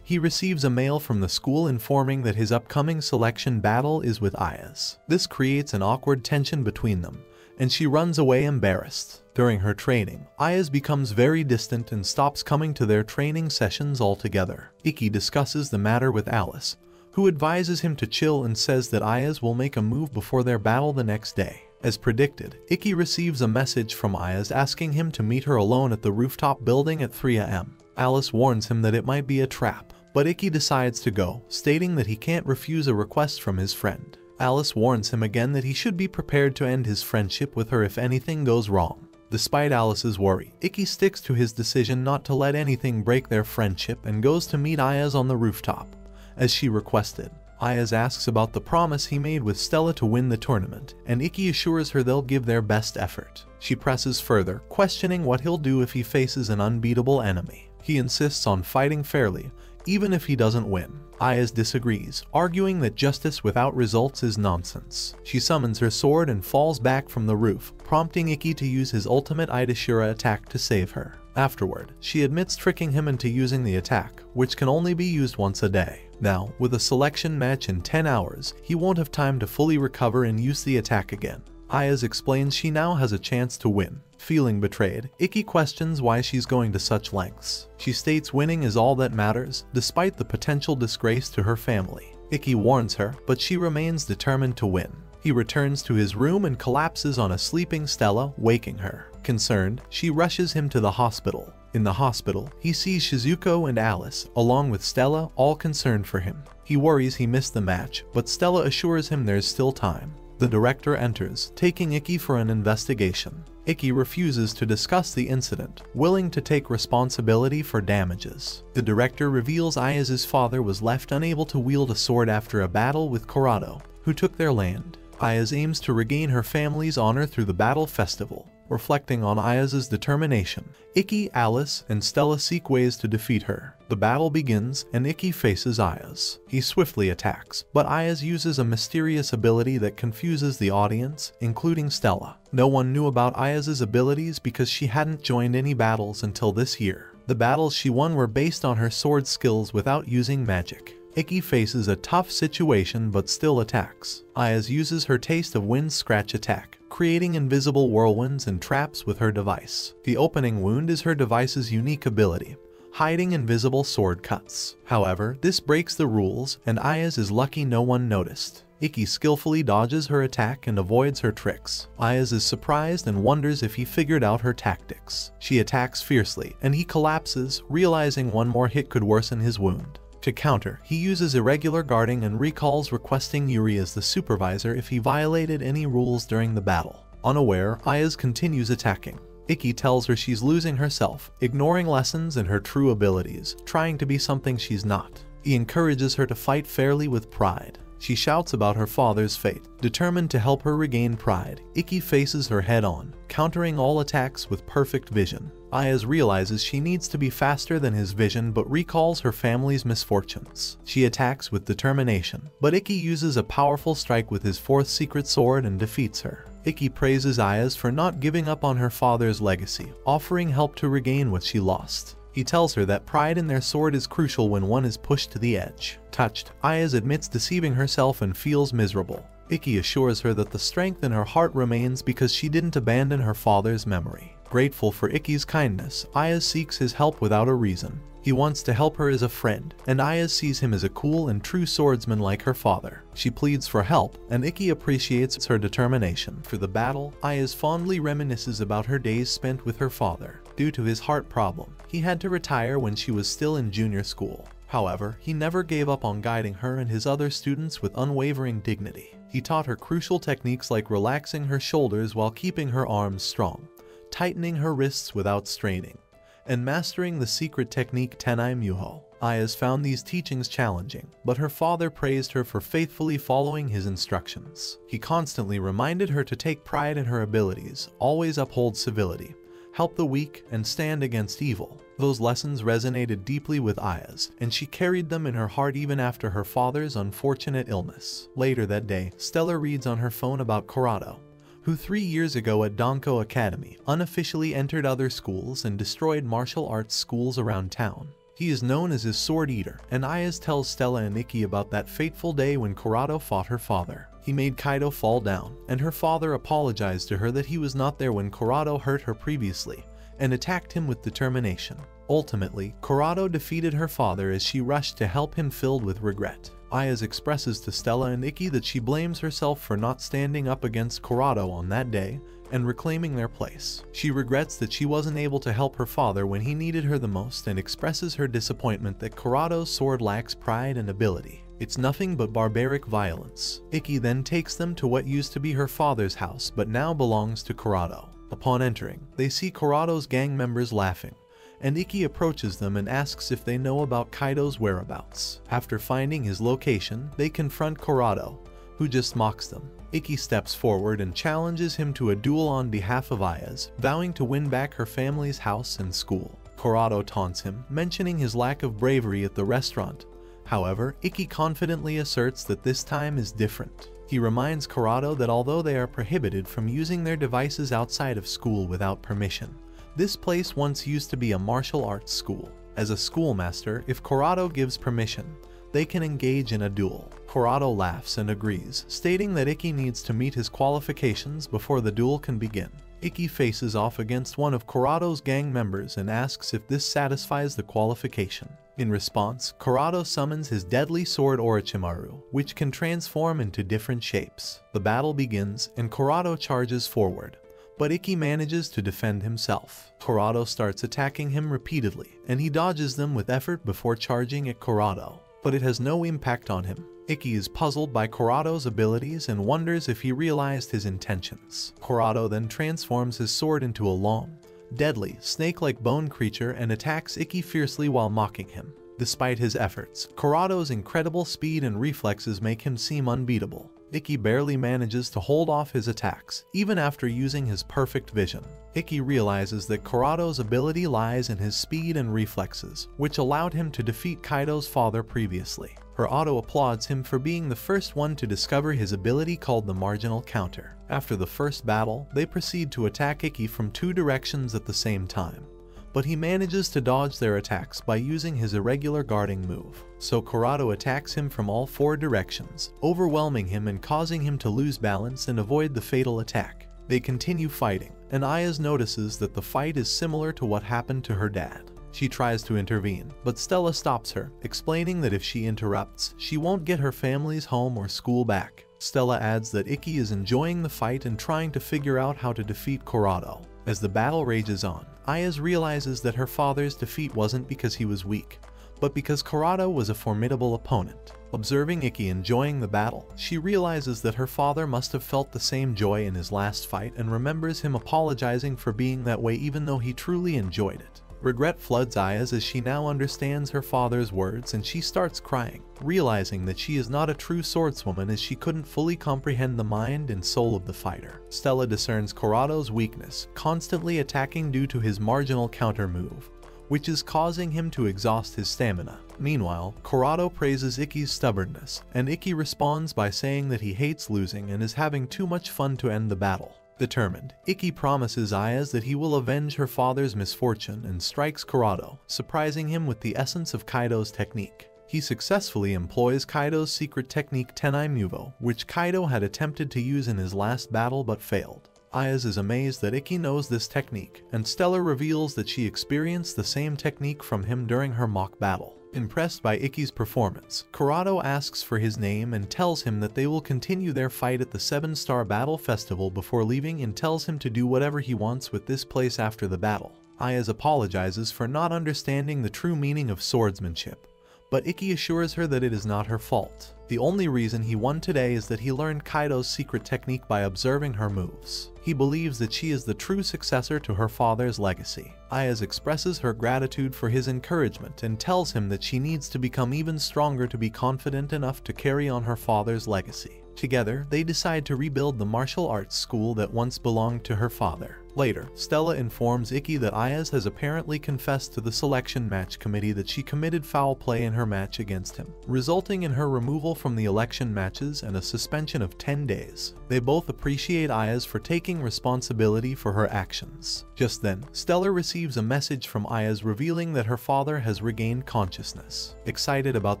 he receives a mail from the school informing that his upcoming selection battle is with Ayase. This creates an awkward tension between them, and she runs away embarrassed. During her training, Ayase becomes very distant and stops coming to their training sessions altogether. Ikki discusses the matter with Alice, who advises him to chill and says that Ayase will make a move before their battle the next day. As predicted, Ikki receives a message from Ayase asking him to meet her alone at the rooftop building at 3 am. Alice warns him that it might be a trap, but Ikki decides to go, stating that he can't refuse a request from his friend. Alice warns him again that he should be prepared to end his friendship with her if anything goes wrong. Despite Alice's worry, Ikki sticks to his decision not to let anything break their friendship and goes to meet Ayase on the rooftop, as she requested. Ayase asks about the promise he made with Stella to win the tournament, and Ikki assures her they'll give their best effort. She presses further, questioning what he'll do if he faces an unbeatable enemy. He insists on fighting fairly, even if he doesn't win. Ayase disagrees, arguing that justice without results is nonsense. She summons her sword and falls back from the roof, prompting Ikki to use his ultimate Ittou Shura attack to save her. Afterward, she admits tricking him into using the attack, which can only be used once a day. Now, with a selection match in 10 hours, he won't have time to fully recover and use the attack again. Ayase explains she now has a chance to win. Feeling betrayed, Ikki questions why she's going to such lengths. She states winning is all that matters, despite the potential disgrace to her family. Ikki warns her, but she remains determined to win. He returns to his room and collapses on a sleeping Stella, waking her. Concerned, she rushes him to the hospital. In the hospital, he sees Shizuku and Alice, along with Stella, all concerned for him. He worries he missed the match, but Stella assures him there's still time. The director enters, taking Ikki for an investigation. Ikki refuses to discuss the incident, willing to take responsibility for damages. The director reveals Ayase's father was left unable to wield a sword after a battle with Corrado, who took their land. Ayase aims to regain her family's honor through the battle festival, reflecting on Ayase's determination. Ikki, Alice, and Stella seek ways to defeat her. The battle begins, and Ikki faces Ayase. He swiftly attacks, but Ayase uses a mysterious ability that confuses the audience, including Stella. No one knew about Ayase's abilities because she hadn't joined any battles until this year. The battles she won were based on her sword skills without using magic. Ikki faces a tough situation but still attacks. Ayase uses her taste of wind scratch attack, creating invisible whirlwinds and traps with her device. The opening wound is her device's unique ability, hiding invisible sword cuts. However, this breaks the rules, and Ayase is lucky no one noticed. Ikki skillfully dodges her attack and avoids her tricks. Ayase is surprised and wonders if he figured out her tactics. She attacks fiercely, and he collapses, realizing one more hit could worsen his wound. To counter, he uses irregular guarding and recalls requesting Yuri as the supervisor if he violated any rules during the battle. Unaware, Ayase continues attacking. Ikki tells her she's losing herself, ignoring lessons and her true abilities, trying to be something she's not. He encourages her to fight fairly with pride. She shouts about her father's fate. Determined to help her regain pride, Ikki faces her head on, countering all attacks with perfect vision. Ayase realizes she needs to be faster than his vision but recalls her family's misfortunes. She attacks with determination, but Ikki uses a powerful strike with his fourth secret sword and defeats her. Ikki praises Ayase for not giving up on her father's legacy, offering help to regain what she lost. He tells her that pride in their sword is crucial when one is pushed to the edge. Touched, Ayase admits deceiving herself and feels miserable. Ikki assures her that the strength in her heart remains because she didn't abandon her father's memory. Grateful for Ikki's kindness, Ayase seeks his help without a reason. He wants to help her as a friend, and Ayase sees him as a cool and true swordsman like her father. She pleads for help, and Ikki appreciates her determination. For the battle, Ayase fondly reminisces about her days spent with her father. Due to his heart problem, he had to retire when she was still in junior school. However, he never gave up on guiding her and his other students with unwavering dignity. He taught her crucial techniques like relaxing her shoulders while keeping her arms strong, tightening her wrists without straining, and mastering the secret technique Tenai Muho. Ayase found these teachings challenging, but her father praised her for faithfully following his instructions. He constantly reminded her to take pride in her abilities, always uphold civility, help the weak, and stand against evil. Those lessons resonated deeply with Ayase, and she carried them in her heart even after her father's unfortunate illness. Later that day, Stella reads on her phone about Corrado, who three years ago at Donko Academy unofficially entered other schools and destroyed martial arts schools around town. He is known as his Sword Eater, and Ayase tells Stella and Ikki about that fateful day when Corrado fought her father. He made Kaito fall down, and her father apologized to her that he was not there when Corrado hurt her previously, and attacked him with determination. Ultimately, Corrado defeated her father as she rushed to help him filled with regret. Ayase expresses to Stella and Ikki that she blames herself for not standing up against Corrado on that day and reclaiming their place. She regrets that she wasn't able to help her father when he needed her the most and expresses her disappointment that Corrado's sword lacks pride and ability. It's nothing but barbaric violence. Ikki then takes them to what used to be her father's house but now belongs to Corrado. Upon entering, they see Corrado's gang members laughing, and Ikki approaches them and asks if they know about Kaito's whereabouts. After finding his location, they confront Corrado, who just mocks them. Ikki steps forward and challenges him to a duel on behalf of Ayase, vowing to win back her family's house and school. Corrado taunts him, mentioning his lack of bravery at the restaurant. However, Ikki confidently asserts that this time is different. He reminds Corrado that although they are prohibited from using their devices outside of school without permission, this place once used to be a martial arts school. As a schoolmaster, if Corrado gives permission, they can engage in a duel. Corrado laughs and agrees, stating that Ikki needs to meet his qualifications before the duel can begin. Ikki faces off against one of Corrado's gang members and asks if this satisfies the qualification. In response, Corrado summons his deadly sword Orochimaru, which can transform into different shapes. The battle begins, and Corrado charges forward, but Ikki manages to defend himself. Corrado starts attacking him repeatedly, and he dodges them with effort before charging at Corrado, but it has no impact on him. Ikki is puzzled by Corrado's abilities and wonders if he realized his intentions. Corrado then transforms his sword into a long, deadly, snake-like bone creature and attacks Ikki fiercely while mocking him. Despite his efforts, Corrado's incredible speed and reflexes make him seem unbeatable. Ikki barely manages to hold off his attacks, even after using his perfect vision. Ikki realizes that Corrado's ability lies in his speed and reflexes, which allowed him to defeat Kaito's father previously. Her auto applauds him for being the first one to discover his ability called the marginal counter. After the first battle, they proceed to attack Ikki from two directions at the same time but he manages to dodge their attacks by using his irregular guarding move. So Corrado attacks him from all four directions, overwhelming him and causing him to lose balance and avoid the fatal attack. They continue fighting, and Ayase notices that the fight is similar to what happened to her dad. She tries to intervene, but Stella stops her, explaining that if she interrupts, she won't get her family's home or school back. Stella adds that Ikki is enjoying the fight and trying to figure out how to defeat Corrado. As the battle rages on, Ayase realizes that her father's defeat wasn't because he was weak, but because Corrado was a formidable opponent. Observing Ikki enjoying the battle, she realizes that her father must have felt the same joy in his last fight and remembers him apologizing for being that way even though he truly enjoyed it. Regret floods Ayase as she now understands her father's words and she starts crying, realizing that she is not a true swordswoman as she couldn't fully comprehend the mind and soul of the fighter. Stella discerns Corrado's weakness, constantly attacking due to his marginal counter move, which is causing him to exhaust his stamina. Meanwhile, Corrado praises Ikki's stubbornness, and Ikki responds by saying that he hates losing and is having too much fun to end the battle. Determined, Ikki promises Ayase that he will avenge her father's misfortune and strikes Corrado, surprising him with the essence of Kaito's technique. He successfully employs Kaito's secret technique Tenai Muvo, which Kaito had attempted to use in his last battle but failed. Ayase is amazed that Ikki knows this technique, and Stella reveals that she experienced the same technique from him during her mock battle. Impressed by Ikki's performance, Corrado asks for his name and tells him that they will continue their fight at the 7-Star Battle Festival before leaving and tells him to do whatever he wants with this place after the battle. Ayase apologizes for not understanding the true meaning of swordsmanship, but Ikki assures her that it is not her fault. The only reason he won today is that he learned Kaito's secret technique by observing her moves. He believes that she is the true successor to her father's legacy. Ayase expresses her gratitude for his encouragement and tells him that she needs to become even stronger to be confident enough to carry on her father's legacy. Together, they decide to rebuild the martial arts school that once belonged to her father. Later, Stella informs Ikki that Ayase has apparently confessed to the selection match committee that she committed foul play in her match against him, resulting in her removal from the election matches and a suspension of 10 days. They both appreciate Ayase for taking responsibility for her actions. Just then, Stella receives a message from Ayase revealing that her father has regained consciousness. Excited about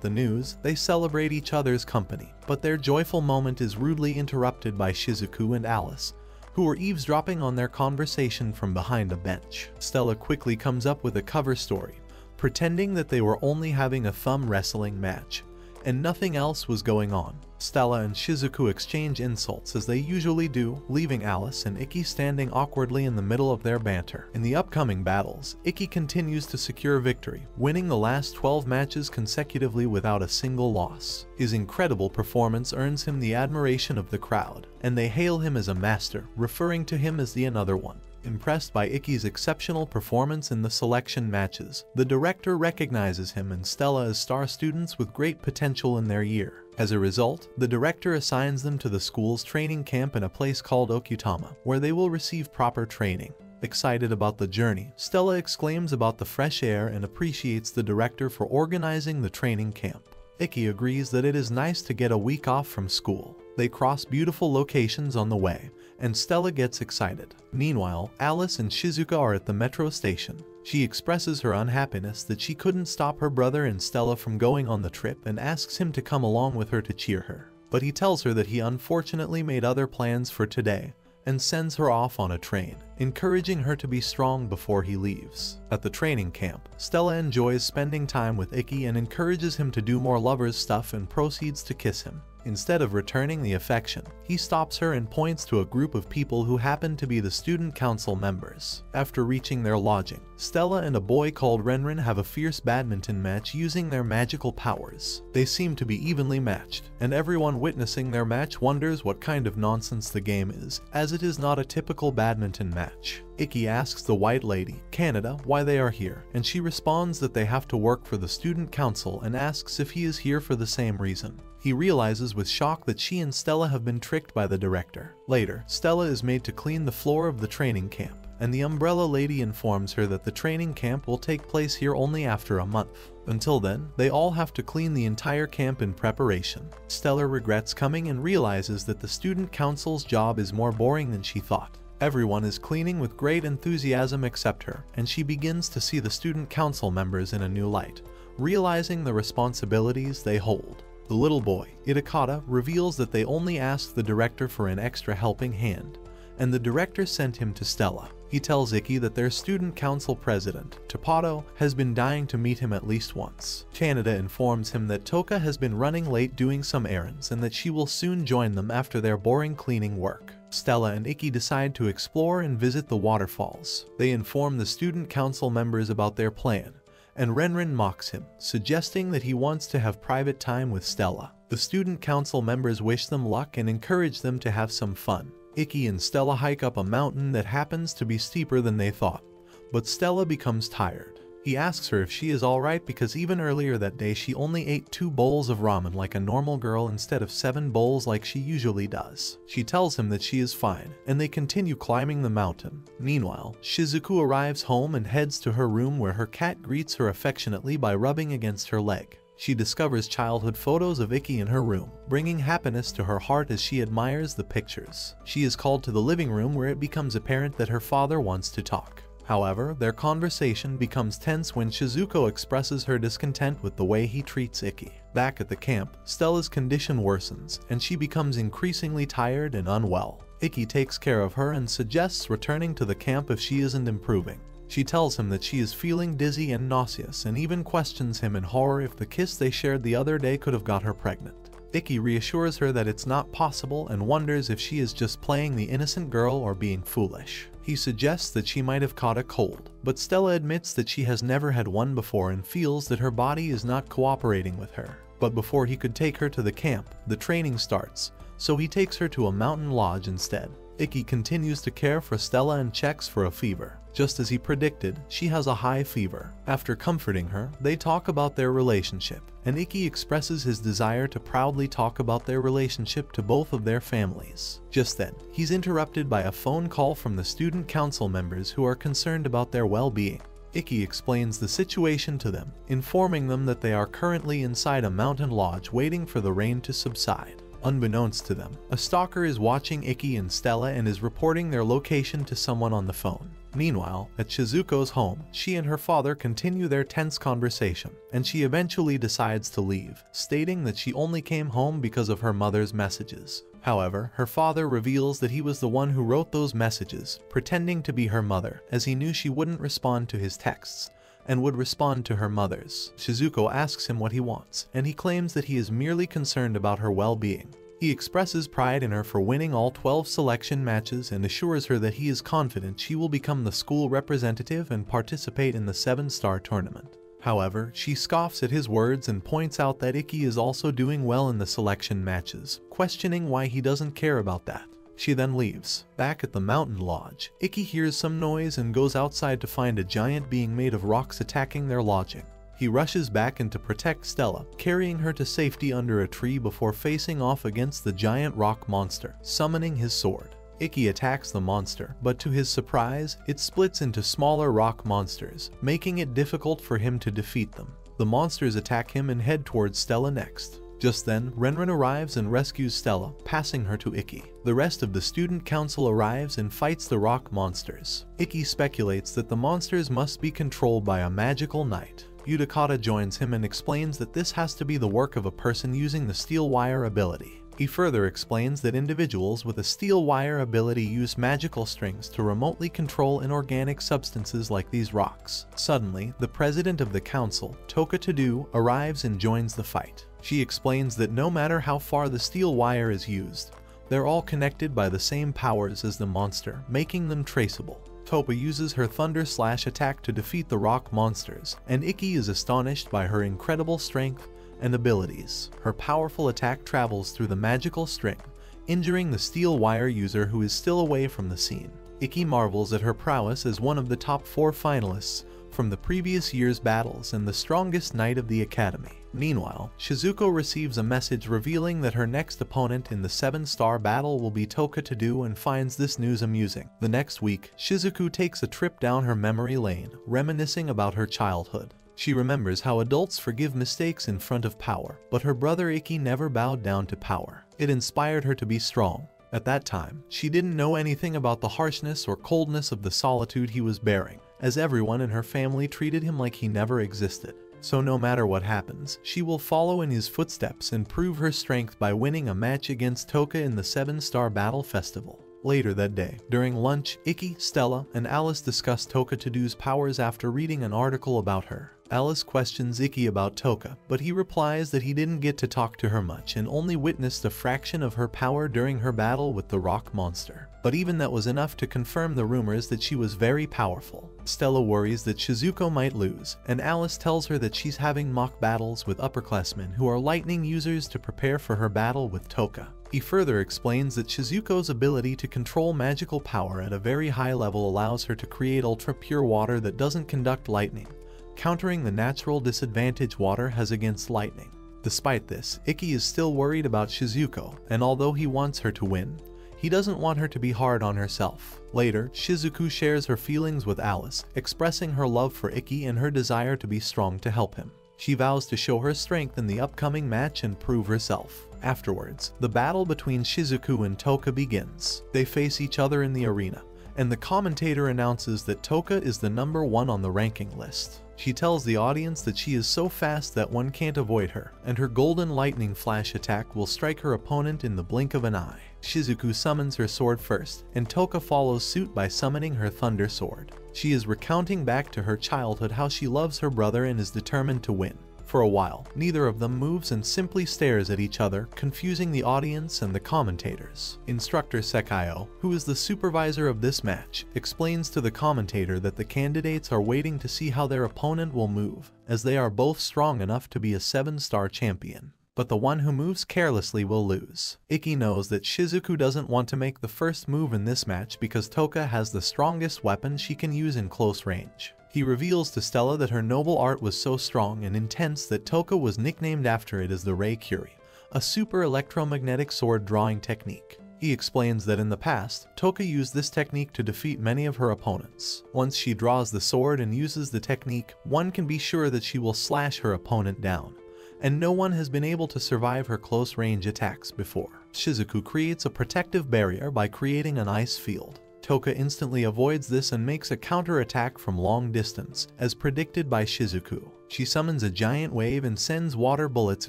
the news, they celebrate each other's company, but their joyful moment is rudely interrupted by Shizuku and Alice, who were eavesdropping on their conversation from behind a bench. Stella quickly comes up with a cover story, pretending that they were only having a thumb wrestling match, and nothing else was going on. Stella and Shizuku exchange insults as they usually do, leaving Alice and Ikki standing awkwardly in the middle of their banter. In the upcoming battles, Ikki continues to secure victory, winning the last 12 matches consecutively without a single loss. His incredible performance earns him the admiration of the crowd, and they hail him as a master, referring to him as the another one. Impressed by Ikki's exceptional performance in the selection matches, the director recognizes him and Stella as star students with great potential in their year. As a result, the director assigns them to the school's training camp in a place called Okutama, where they will receive proper training. Excited about the journey, Stella exclaims about the fresh air and appreciates the director for organizing the training camp. Ikki agrees that it is nice to get a week off from school. They cross beautiful locations on the way, and Stella gets excited. Meanwhile, Alice and Shizuku are at the metro station. She expresses her unhappiness that she couldn't stop her brother and Stella from going on the trip and asks him to come along with her to cheer her. But he tells her that he unfortunately made other plans for today and sends her off on a train, encouraging her to be strong before he leaves. At the training camp, Stella enjoys spending time with Ikki and encourages him to do more lovers stuff and proceeds to kiss him. Instead of returning the affection, he stops her and points to a group of people who happen to be the student council members. After reaching their lodging, Stella and a boy called Renren have a fierce badminton match using their magical powers. They seem to be evenly matched, and everyone witnessing their match wonders what kind of nonsense the game is, as it is not a typical badminton match. Ikki asks the white lady, Kanata, why they are here, and she responds that they have to work for the student council and asks if he is here for the same reason. He realizes with shock that she and Stella have been tricked by the director. Later, Stella is made to clean the floor of the training camp, and the umbrella lady informs her that the training camp will take place here only after a month. Until then, they all have to clean the entire camp in preparation. Stella regrets coming and realizes that the student council's job is more boring than she thought. Everyone is cleaning with great enthusiasm except her, and she begins to see the student council members in a new light, realizing the responsibilities they hold. The little boy, Utakata, reveals that they only asked the director for an extra helping hand, and the director sent him to Stella. He tells Ikki that their student council president, Topado, has been dying to meet him at least once. Kanata informs him that Toka has been running late doing some errands and that she will soon join them after their boring cleaning work. Stella and Ikki decide to explore and visit the waterfalls. They inform the student council members about their plan, and Renren mocks him, suggesting that he wants to have private time with Stella. The student council members wish them luck and encourage them to have some fun. Ikki and Stella hike up a mountain that happens to be steeper than they thought, but Stella becomes tired. He asks her if she is alright because even earlier that day she only ate two bowls of ramen like a normal girl instead of seven bowls like she usually does. She tells him that she is fine, and they continue climbing the mountain. Meanwhile, Shizuku arrives home and heads to her room where her cat greets her affectionately by rubbing against her leg. She discovers childhood photos of Ikki in her room, bringing happiness to her heart as she admires the pictures. She is called to the living room where it becomes apparent that her father wants to talk. However, their conversation becomes tense when Shizuku expresses her discontent with the way he treats Ikki. Back at the camp, Stella's condition worsens, and she becomes increasingly tired and unwell. Ikki takes care of her and suggests returning to the camp if she isn't improving. She tells him that she is feeling dizzy and nauseous and even questions him in horror if the kiss they shared the other day could have got her pregnant. Ikki reassures her that it's not possible and wonders if she is just playing the innocent girl or being foolish. He suggests that she might have caught a cold, but Stella admits that she has never had one before and feels that her body is not cooperating with her. But before he could take her to the camp, the training starts, so he takes her to a mountain lodge instead. Ikki continues to care for Stella and checks for a fever. Just as he predicted, she has a high fever. After comforting her, they talk about their relationship, and Ikki expresses his desire to proudly talk about their relationship to both of their families. Just then, he's interrupted by a phone call from the student council members who are concerned about their well-being. Ikki explains the situation to them, informing them that they are currently inside a mountain lodge waiting for the rain to subside. Unbeknownst to them, a stalker is watching Ikki and Stella and is reporting their location to someone on the phone. Meanwhile, at Shizuku's home, she and her father continue their tense conversation, and she eventually decides to leave, stating that she only came home because of her mother's messages. However, her father reveals that he was the one who wrote those messages, pretending to be her mother, as he knew she wouldn't respond to his texts, and would respond to her mother's. Shizuku asks him what he wants, and he claims that he is merely concerned about her well-being. He expresses pride in her for winning all 12 selection matches and assures her that he is confident she will become the school representative and participate in the 7-star tournament. However, she scoffs at his words and points out that Ikki is also doing well in the selection matches, questioning why he doesn't care about that. She then leaves. Back at the mountain lodge, Ikki hears some noise and goes outside to find a giant being made of rocks attacking their lodging. He rushes back in to protect Stella, carrying her to safety under a tree before facing off against the giant rock monster, summoning his sword. Ikki attacks the monster, but to his surprise, it splits into smaller rock monsters, making it difficult for him to defeat them. The monsters attack him and head towards Stella next. Just then, Renren arrives and rescues Stella, passing her to Ikki. The rest of the student council arrives and fights the rock monsters. Ikki speculates that the monsters must be controlled by a magical knight, Utakata joins him and explains that this has to be the work of a person using the steel wire ability. He further explains that individuals with a steel wire ability use magical strings to remotely control inorganic substances like these rocks. Suddenly, the president of the council, Toka Tadu, arrives and joins the fight. She explains that no matter how far the steel wire is used, they're all connected by the same powers as the monster, making them traceable. Toka uses her Thunder Slash attack to defeat the rock monsters, and Ikki is astonished by her incredible strength and abilities. Her powerful attack travels through the magical string, injuring the steel wire user who is still away from the scene. Ikki marvels at her prowess as one of the top four finalists from the previous year's battles and the strongest knight of the academy. Meanwhile, Shizuku receives a message revealing that her next opponent in the 7-star battle will be Toka Tadu and finds this news amusing. The next week, Shizuku takes a trip down her memory lane, reminiscing about her childhood. She remembers how adults forgive mistakes in front of power, but her brother Ikki never bowed down to power. It inspired her to be strong. At that time, she didn't know anything about the harshness or coldness of the solitude he was bearing, as everyone in her family treated him like he never existed. So no matter what happens, she will follow in his footsteps and prove her strength by winning a match against Toka in the 7-Star Battle Festival. Later that day, during lunch, Ikki, Stella, and Alice discuss Toka Tadu's powers after reading an article about her. Alice questions Ikki about Toka, but he replies that he didn't get to talk to her much and only witnessed a fraction of her power during her battle with the rock monster. But even that was enough to confirm the rumors that she was very powerful. Stella worries that Shizuku might lose, and Alice tells her that she's having mock battles with upperclassmen who are lightning users to prepare for her battle with Toka. He further explains that Shizuku's ability to control magical power at a very high level allows her to create ultra pure water that doesn't conduct lightning, countering the natural disadvantage water has against lightning. Despite this, Ikki is still worried about Shizuku, and although he wants her to win, he doesn't want her to be hard on herself. Later, Shizuku shares her feelings with Alice, expressing her love for Ikki and her desire to be strong to help him. She vows to show her strength in the upcoming match and prove herself. Afterwards, the battle between Shizuku and Toka begins. They face each other in the arena, and the commentator announces that Toka is the number one on the ranking list. She tells the audience that she is so fast that one can't avoid her, and her golden lightning flash attack will strike her opponent in the blink of an eye. Shizuku summons her sword first, and Toka follows suit by summoning her thunder sword. She is recounting back to her childhood how she loves her brother and is determined to win. For a while, neither of them moves and simply stares at each other, confusing the audience and the commentators. Instructor Sekayo, who is the supervisor of this match, explains to the commentator that the candidates are waiting to see how their opponent will move, as they are both strong enough to be a 7-star champion but the one who moves carelessly will lose. Ikki knows that Shizuku doesn't want to make the first move in this match because Toka has the strongest weapon she can use in close range. He reveals to Stella that her noble art was so strong and intense that Toka was nicknamed after it as the Raikiri, a super electromagnetic sword drawing technique. He explains that in the past, Toka used this technique to defeat many of her opponents. Once she draws the sword and uses the technique, one can be sure that she will slash her opponent down, and no one has been able to survive her close range attacks before. Shizuku creates a protective barrier by creating an ice field. Toka instantly avoids this and makes a counterattack from long distance, as predicted by Shizuku. She summons a giant wave and sends water bullets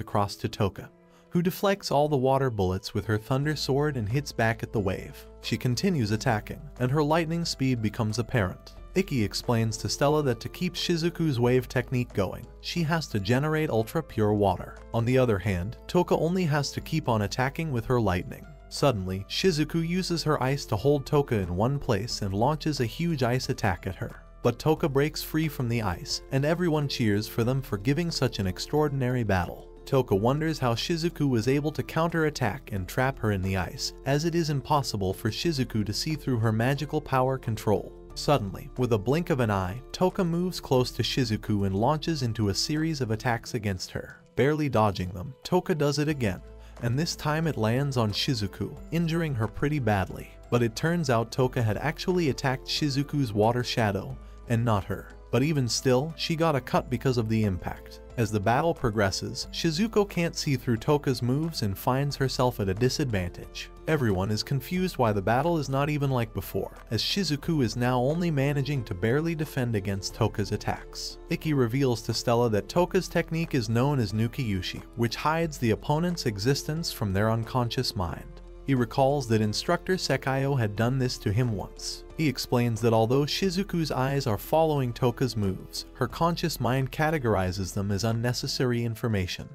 across to Toka, who deflects all the water bullets with her thunder sword and hits back at the wave. She continues attacking, and her lightning speed becomes apparent. Ikki explains to Stella that to keep Shizuku's wave technique going, she has to generate ultra-pure water. On the other hand, Toka only has to keep on attacking with her lightning. Suddenly, Shizuku uses her ice to hold Toka in one place and launches a huge ice attack at her. But Toka breaks free from the ice, and everyone cheers for them for giving such an extraordinary battle. Toka wonders how Shizuku was able to counterattack and trap her in the ice, as it is impossible for Shizuku to see through her magical power control. Suddenly, with a blink of an eye, Toka moves close to Shizuku and launches into a series of attacks against her. Barely dodging them, Toka does it again, and this time it lands on Shizuku, injuring her pretty badly. But it turns out Toka had actually attacked Shizuku's water shadow, and not her. But even still, she got a cut because of the impact. As the battle progresses, Shizuku can't see through Toka's moves and finds herself at a disadvantage. Everyone is confused why the battle is not even like before, as Shizuku is now only managing to barely defend against Toka's attacks. Ikki reveals to Stella that Toka's technique is known as Nukiashi, which hides the opponent's existence from their unconscious mind. He recalls that instructor Sekayo had done this to him once. He explains that although Shizuku's eyes are following Toka's moves, her conscious mind categorizes them as unnecessary information,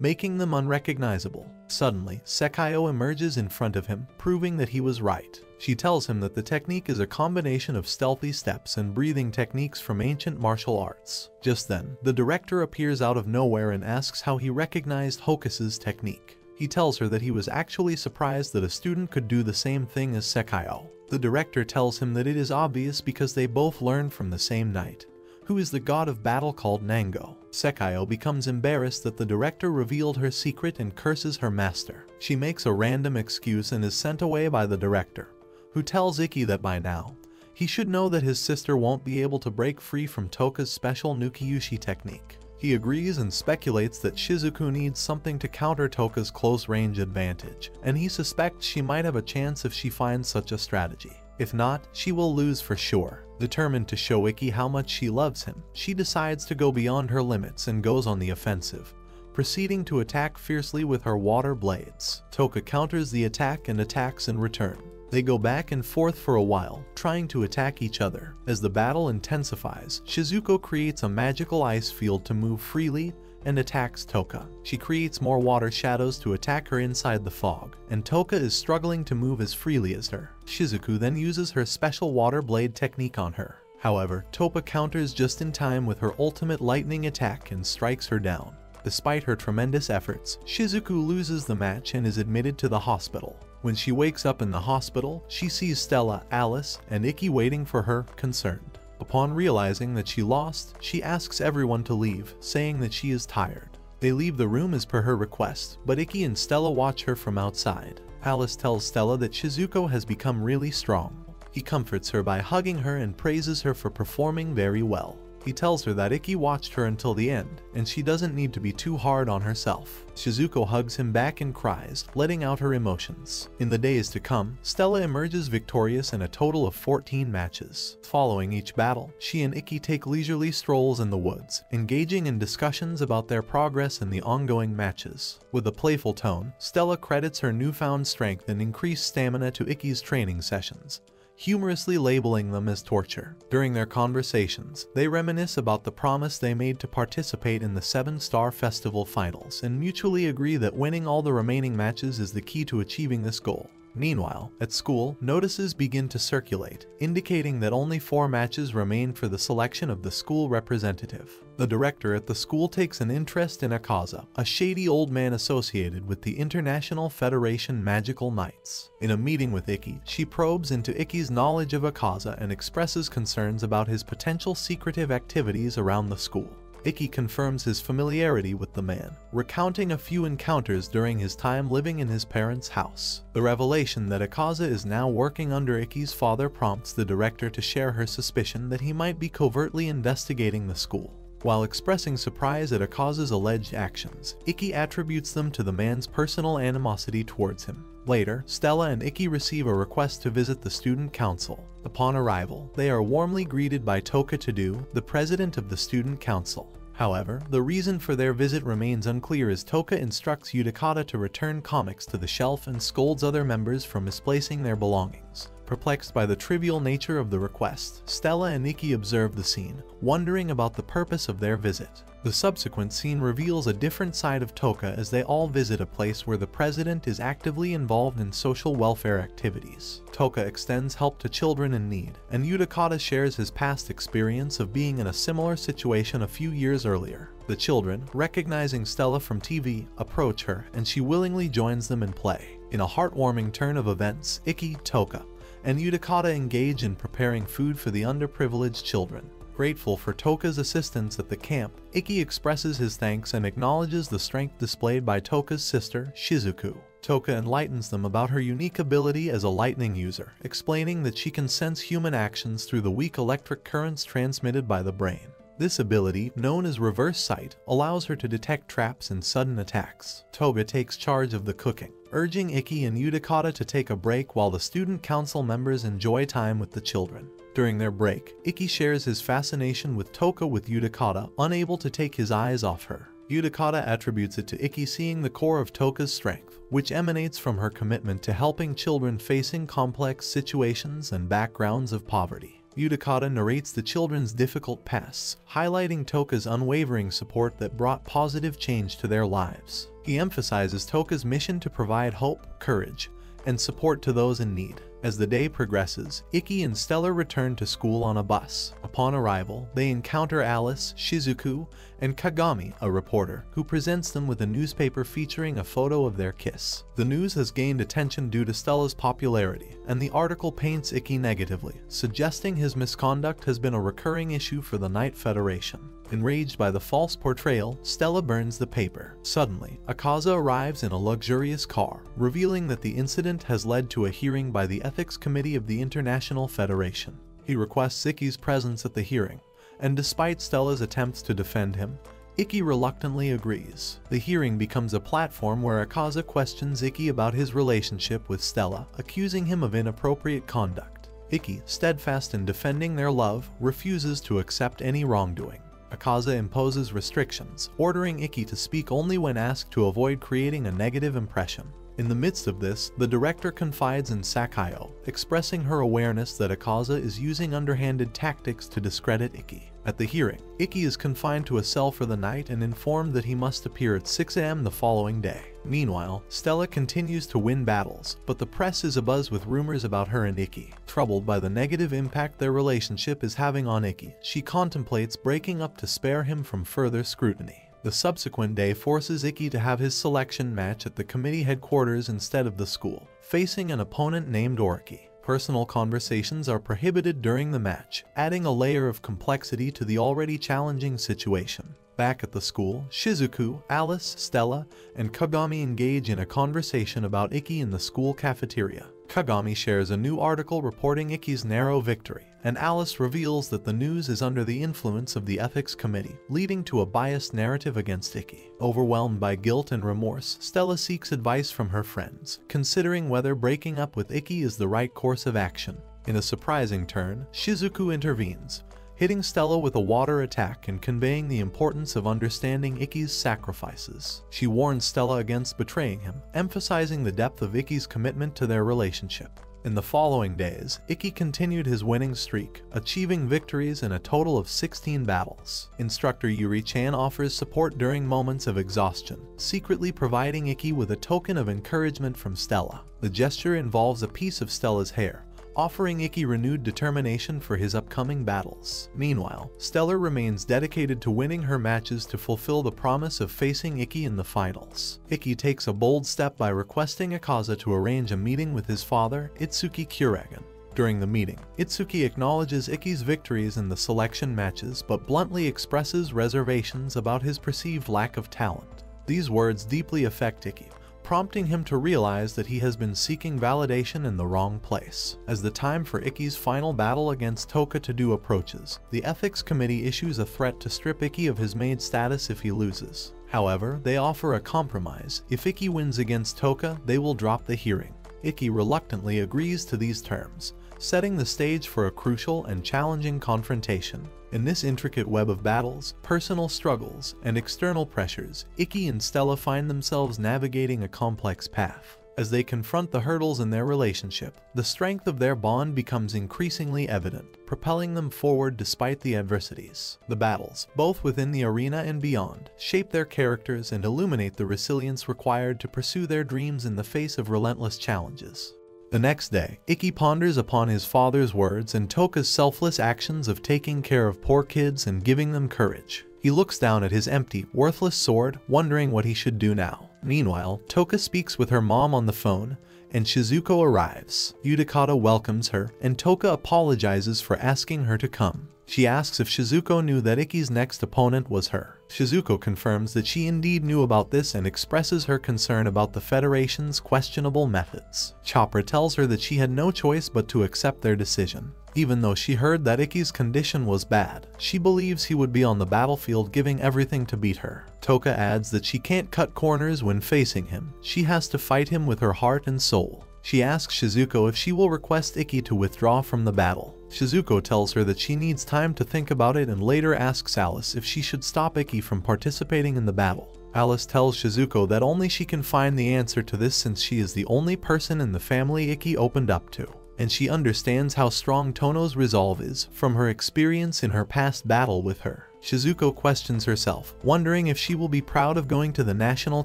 making them unrecognizable. Suddenly, Sekayo emerges in front of him, proving that he was right. She tells him that the technique is a combination of stealthy steps and breathing techniques from ancient martial arts. Just then, the director appears out of nowhere and asks how he recognized Hokus's technique. He tells her that he was actually surprised that a student could do the same thing as Sekayo. The director tells him that it is obvious because they both learned from the same knight, who is the god of battle called Nango. Sekayo becomes embarrassed that the director revealed her secret and curses her master. She makes a random excuse and is sent away by the director, who tells Ikki that by now, he should know that his sister won't be able to break free from Toka's special Nukiashi technique. He agrees and speculates that Shizuku needs something to counter Toka's close-range advantage, and he suspects she might have a chance if she finds such a strategy. If not, she will lose for sure. Determined to show Ikki how much she loves him, she decides to go beyond her limits and goes on the offensive, proceeding to attack fiercely with her water blades. Toka counters the attack and attacks in return. They go back and forth for a while, trying to attack each other. As the battle intensifies, Shizuku creates a magical ice field to move freely and attacks Toka. She creates more water shadows to attack her inside the fog, and Toka is struggling to move as freely as her. Shizuku then uses her special water blade technique on her. However, Toka counters just in time with her ultimate lightning attack and strikes her down. Despite her tremendous efforts, Shizuku loses the match and is admitted to the hospital. When she wakes up in the hospital, she sees Stella, Alice, and Ikki waiting for her, concerned. Upon realizing that she lost, she asks everyone to leave, saying that she is tired. They leave the room as per her request, but Ikki and Stella watch her from outside. Alice tells Stella that Shizuku has become really strong. He comforts her by hugging her and praises her for performing very well. He tells her that Ikki watched her until the end, and she doesn't need to be too hard on herself. Shizuku hugs him back and cries, letting out her emotions. In the days to come, Stella emerges victorious in a total of 14 matches. Following each battle, she and Ikki take leisurely strolls in the woods, engaging in discussions about their progress in the ongoing matches. With a playful tone, Stella credits her newfound strength and increased stamina to Ikki's training sessions, humorously labeling them as torture. During their conversations, they reminisce about the promise they made to participate in the Seven Star Festival finals and mutually agree that winning all the remaining matches is the key to achieving this goal. Meanwhile, at school, notices begin to circulate, indicating that only four matches remain for the selection of the school representative. The director at the school takes an interest in Akaza, a shady old man associated with the International Federation Magical Knights. In a meeting with Ikki, she probes into Ikki's knowledge of Akaza and expresses concerns about his potential secretive activities around the school. Ikki confirms his familiarity with the man, recounting a few encounters during his time living in his parents' house. The revelation that Akaza is now working under Ikki's father prompts the director to share her suspicion that he might be covertly investigating the school. While expressing surprise at Akaza's alleged actions, Ikki attributes them to the man's personal animosity towards him. Later, Stella and Ikki receive a request to visit the student council. Upon arrival, they are warmly greeted by Toka Tadu, the president of the student council. However, the reason for their visit remains unclear as Toka instructs Utakata to return comics to the shelf and scolds other members for misplacing their belongings. Perplexed by the trivial nature of the request, Stella and Ikki observe the scene, wondering about the purpose of their visit. The subsequent scene reveals a different side of Toka as they all visit a place where the president is actively involved in social welfare activities. Toka extends help to children in need, and Utakata shares his past experience of being in a similar situation a few years earlier. The children, recognizing Stella from TV, approach her and she willingly joins them in play. In a heartwarming turn of events, Ikki, Toka, and Utakata engage in preparing food for the underprivileged children. Grateful for Toka's assistance at the camp, Ikki expresses his thanks and acknowledges the strength displayed by Toka's sister, Shizuku. Toka enlightens them about her unique ability as a lightning user, explaining that she can sense human actions through the weak electric currents transmitted by the brain. This ability, known as reverse sight, allows her to detect traps and sudden attacks. Toka takes charge of the cooking, urging Ikki and Utakata to take a break while the student council members enjoy time with the children. During their break, Ikki shares his fascination with Toka with Utakata, unable to take his eyes off her. Utakata attributes it to Ikki seeing the core of Toka's strength, which emanates from her commitment to helping children facing complex situations and backgrounds of poverty. Utakata narrates the children's difficult pasts, highlighting Toka's unwavering support that brought positive change to their lives. He emphasizes Toka's mission to provide hope, courage, and support to those in need. As the day progresses, Ikki and Stella return to school on a bus. Upon arrival, they encounter Alice, Shizuku, and Kagami, a reporter, who presents them with a newspaper featuring a photo of their kiss. The news has gained attention due to Stella's popularity, and the article paints Ikki negatively, suggesting his misconduct has been a recurring issue for the Knight Federation. Enraged by the false portrayal, Stella burns the paper. Suddenly, Akaza arrives in a luxurious car, revealing that the incident has led to a hearing by the Ethics Committee of the International Federation. He requests Ikki's presence at the hearing, and despite Stella's attempts to defend him, Ikki reluctantly agrees. The hearing becomes a platform where Akaza questions Ikki about his relationship with Stella, accusing him of inappropriate conduct. Ikki, steadfast in defending their love, refuses to accept any wrongdoing. Akaza imposes restrictions, ordering Ikki to speak only when asked to avoid creating a negative impression. In the midst of this, the director confides in Sakayo, expressing her awareness that Akaza is using underhanded tactics to discredit Ikki. At the hearing, Ikki is confined to a cell for the night and informed that he must appear at 6 am the following day. Meanwhile, Stella continues to win battles, but the press is abuzz with rumors about her and Ikki. Troubled by the negative impact their relationship is having on Ikki, she contemplates breaking up to spare him from further scrutiny. The subsequent day forces Ikki to have his selection match at the committee headquarters instead of the school, facing an opponent named Oriki. Personal conversations are prohibited during the match, adding a layer of complexity to the already challenging situation. Back at the school, Shizuku, Alice, Stella, and Kagami engage in a conversation about Ikki in the school cafeteria. Kagami shares a new article reporting Ikki's narrow victory, and Alice reveals that the news is under the influence of the ethics committee, leading to a biased narrative against Ikki. Overwhelmed by guilt and remorse, Stella seeks advice from her friends, considering whether breaking up with Ikki is the right course of action. In a surprising turn, Shizuku intervenes, hitting Stella with a water attack and conveying the importance of understanding Ikki's sacrifices. She warns Stella against betraying him, emphasizing the depth of Ikki's commitment to their relationship. In the following days, Ikki continued his winning streak, achieving victories in a total of 16 battles. Instructor Yuri-chan offers support during moments of exhaustion, secretly providing Ikki with a token of encouragement from Stella. The gesture involves a piece of Stella's hair, offering Ikki renewed determination for his upcoming battles. Meanwhile, Stella remains dedicated to winning her matches to fulfill the promise of facing Ikki in the finals. Ikki takes a bold step by requesting Akaza to arrange a meeting with his father, Itsuki Kurogane. During the meeting, Itsuki acknowledges Ikki's victories in the selection matches but bluntly expresses reservations about his perceived lack of talent. These words deeply affect Ikki, prompting him to realize that he has been seeking validation in the wrong place. As the time for Ikki's final battle against Toka to do approaches, the Ethics Committee issues a threat to strip Ikki of his maid status if he loses. However, they offer a compromise. If Ikki wins against Toka, they will drop the hearing. Ikki reluctantly agrees to these terms, setting the stage for a crucial and challenging confrontation. In this intricate web of battles, personal struggles, and external pressures, Ikki and Stella find themselves navigating a complex path. As they confront the hurdles in their relationship, the strength of their bond becomes increasingly evident, propelling them forward despite the adversities. The battles, both within the arena and beyond, shape their characters and illuminate the resilience required to pursue their dreams in the face of relentless challenges. The next day, Ikki ponders upon his father's words and Toka's selfless actions of taking care of poor kids and giving them courage. He looks down at his empty, worthless sword, wondering what he should do now. Meanwhile, Toka speaks with her mom on the phone, and Shizuku arrives. Utakata welcomes her, and Toka apologizes for asking her to come. She asks if Shizuku knew that Ikki's next opponent was her. Shizuku confirms that she indeed knew about this and expresses her concern about the Federation's questionable methods. Chopper tells her that she had no choice but to accept their decision. Even though she heard that Ikki's condition was bad, she believes he would be on the battlefield giving everything to beat her. Toka adds that she can't cut corners when facing him, she has to fight him with her heart and soul. She asks Shizuku if she will request Ikki to withdraw from the battle. Shizuku tells her that she needs time to think about it and later asks Alice if she should stop Ikki from participating in the battle. Alice tells Shizuku that only she can find the answer to this since she is the only person in the family Ikki opened up to and she understands how strong Tono's resolve is from her experience in her past battle with her. Shizuku questions herself, wondering if she will be proud of going to the national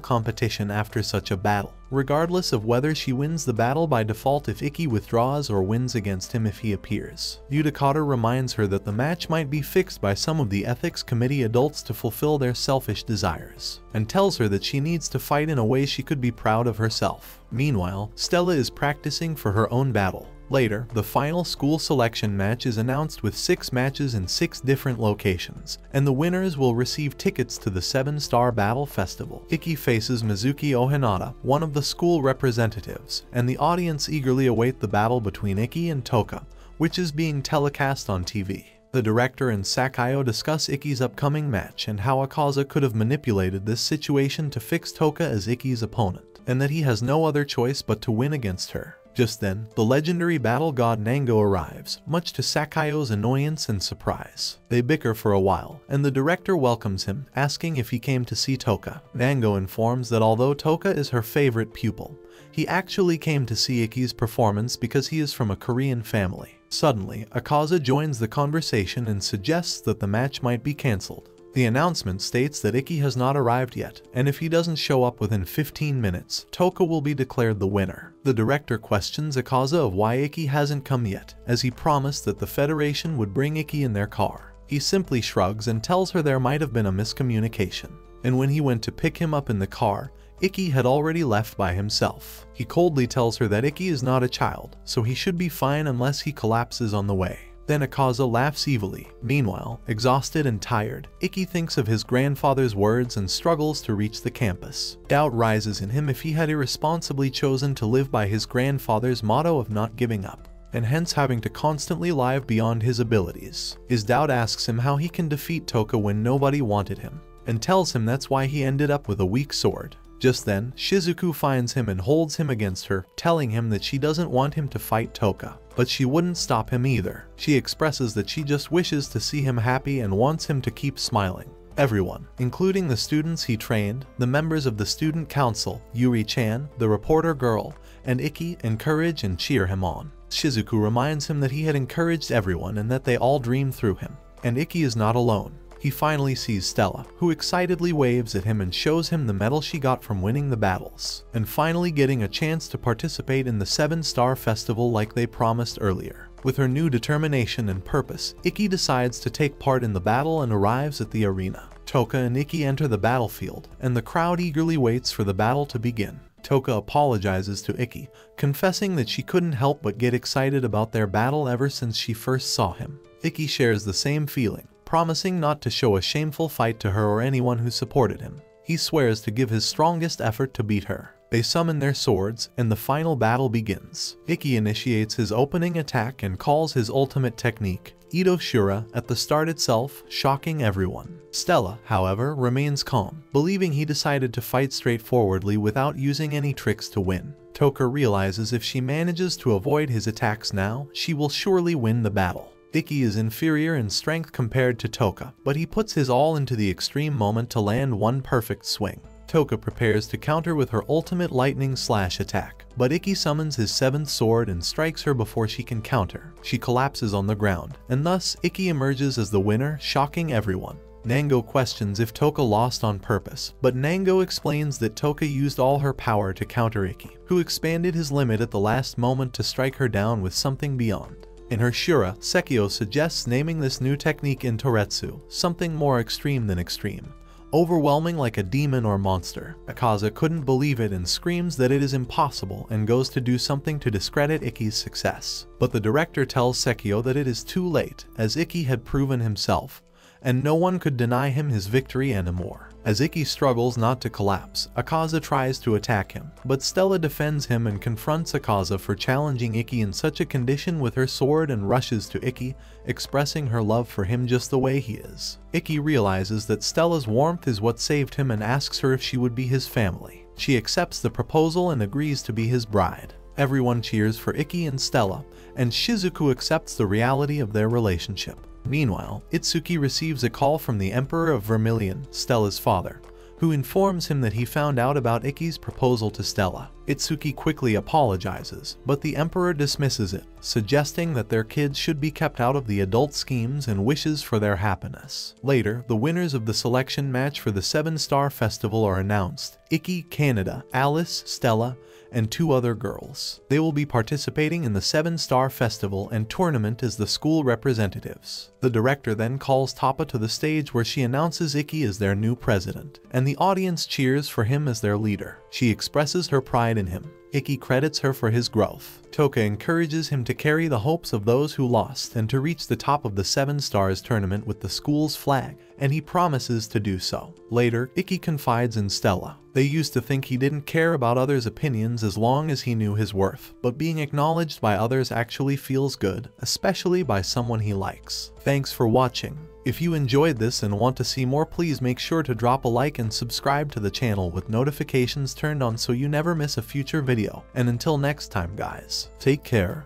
competition after such a battle, regardless of whether she wins the battle by default if Ikki withdraws or wins against him if he appears. Utakata reminds her that the match might be fixed by some of the ethics committee adults to fulfill their selfish desires, and tells her that she needs to fight in a way she could be proud of herself. Meanwhile, Stella is practicing for her own battle, Later, the final school selection match is announced with six matches in six different locations, and the winners will receive tickets to the 7-Star Battle Festival. Ikki faces Mizuki Ohinata, one of the school representatives, and the audience eagerly await the battle between Ikki and Toka, which is being telecast on TV. The director and Sakayo discuss Ikki's upcoming match and how Akaza could have manipulated this situation to fix Toka as Ikki's opponent, and that he has no other choice but to win against her. Just then, the legendary battle god Nango arrives, much to Sakayo's annoyance and surprise. They bicker for a while, and the director welcomes him, asking if he came to see Toka. Nango informs that although Toka is her favorite pupil, he actually came to see Ikki's performance because he is from a Kurogane family. Suddenly, Akaza joins the conversation and suggests that the match might be cancelled. The announcement states that Ikki has not arrived yet, and if he doesn't show up within 15 minutes, Toka will be declared the winner. The director questions Akaza of why Ikki hasn't come yet, as he promised that the Federation would bring Ikki in their car. He simply shrugs and tells her there might have been a miscommunication. And when he went to pick him up in the car, Ikki had already left by himself. He coldly tells her that Ikki is not a child, so he should be fine unless he collapses on the way. Then Akaza laughs evilly. Meanwhile, exhausted and tired, Ikki thinks of his grandfather's words and struggles to reach the campus. Doubt rises in him if he had irresponsibly chosen to live by his grandfather's motto of not giving up and hence having to constantly live beyond his abilities. His doubt asks him how he can defeat Toka when nobody wanted him, and tells him that's why he ended up with a weak sword. Just then, Shizuku finds him and holds him against her, telling him that she doesn't want him to fight Toka. But she wouldn't stop him either. She expresses that she just wishes to see him happy and wants him to keep smiling. Everyone, including the students he trained, the members of the student council, Yuri-chan, the reporter girl, and Ikki, encourage and cheer him on. Shizuku reminds him that he had encouraged everyone and that they all dreamed through him. And Ikki is not alone he finally sees Stella, who excitedly waves at him and shows him the medal she got from winning the battles, and finally getting a chance to participate in the Seven Star Festival like they promised earlier. With her new determination and purpose, Ikki decides to take part in the battle and arrives at the arena. Toka and Ikki enter the battlefield, and the crowd eagerly waits for the battle to begin. Toka apologizes to Ikki, confessing that she couldn't help but get excited about their battle ever since she first saw him. Ikki shares the same feeling, promising not to show a shameful fight to her or anyone who supported him. He swears to give his strongest effort to beat her. They summon their swords, and the final battle begins. Ikki initiates his opening attack and calls his ultimate technique, Ittou Shura, at the start itself, shocking everyone. Stella, however, remains calm, believing he decided to fight straightforwardly without using any tricks to win. Toka realizes if she manages to avoid his attacks now, she will surely win the battle. Ikki is inferior in strength compared to Toka, but he puts his all into the extreme moment to land one perfect swing. Toka prepares to counter with her ultimate lightning slash attack, but Ikki summons his seventh sword and strikes her before she can counter. She collapses on the ground, and thus Ikki emerges as the winner, shocking everyone. Nango questions if Toka lost on purpose, but Nango explains that Toka used all her power to counter Ikki, who expanded his limit at the last moment to strike her down with something beyond. In her Shura, Sekio suggests naming this new technique in Toretsu, something more extreme than extreme. Overwhelming like a demon or monster, Akaza couldn't believe it and screams that it is impossible and goes to do something to discredit Ikki's success. But the director tells Sekio that it is too late, as Ikki had proven himself, and no one could deny him his victory anymore. As Ikki struggles not to collapse, Akaza tries to attack him, but Stella defends him and confronts Akaza for challenging Ikki in such a condition with her sword and rushes to Ikki, expressing her love for him just the way he is. Ikki realizes that Stella's warmth is what saved him and asks her if she would be his family. She accepts the proposal and agrees to be his bride. Everyone cheers for Ikki and Stella, and Shizuku accepts the reality of their relationship. Meanwhile, Itsuki receives a call from the Emperor of Vermilion, Stella's father, who informs him that he found out about Ikki's proposal to Stella. Itsuki quickly apologizes, but the Emperor dismisses it, suggesting that their kids should be kept out of the adult schemes and wishes for their happiness. Later, the winners of the selection match for the Seven Star Festival are announced. Ikki, Kanata, Alice, Stella, and two other girls. They will be participating in the Seven Star Festival and tournament as the school representatives. The director then calls Toka to the stage where she announces Ikki as their new president, and the audience cheers for him as their leader. She expresses her pride in him. Ikki credits her for his growth. Toka encourages him to carry the hopes of those who lost and to reach the top of the Seven Stars tournament with the school's flag, and he promises to do so. Later, Ikki confides in Stella. They used to think he didn't care about others' opinions as long as he knew his worth, but being acknowledged by others actually feels good, especially by someone he likes. Thanks for watching. If you enjoyed this and want to see more please make sure to drop a like and subscribe to the channel with notifications turned on so you never miss a future video. And until next time guys, take care.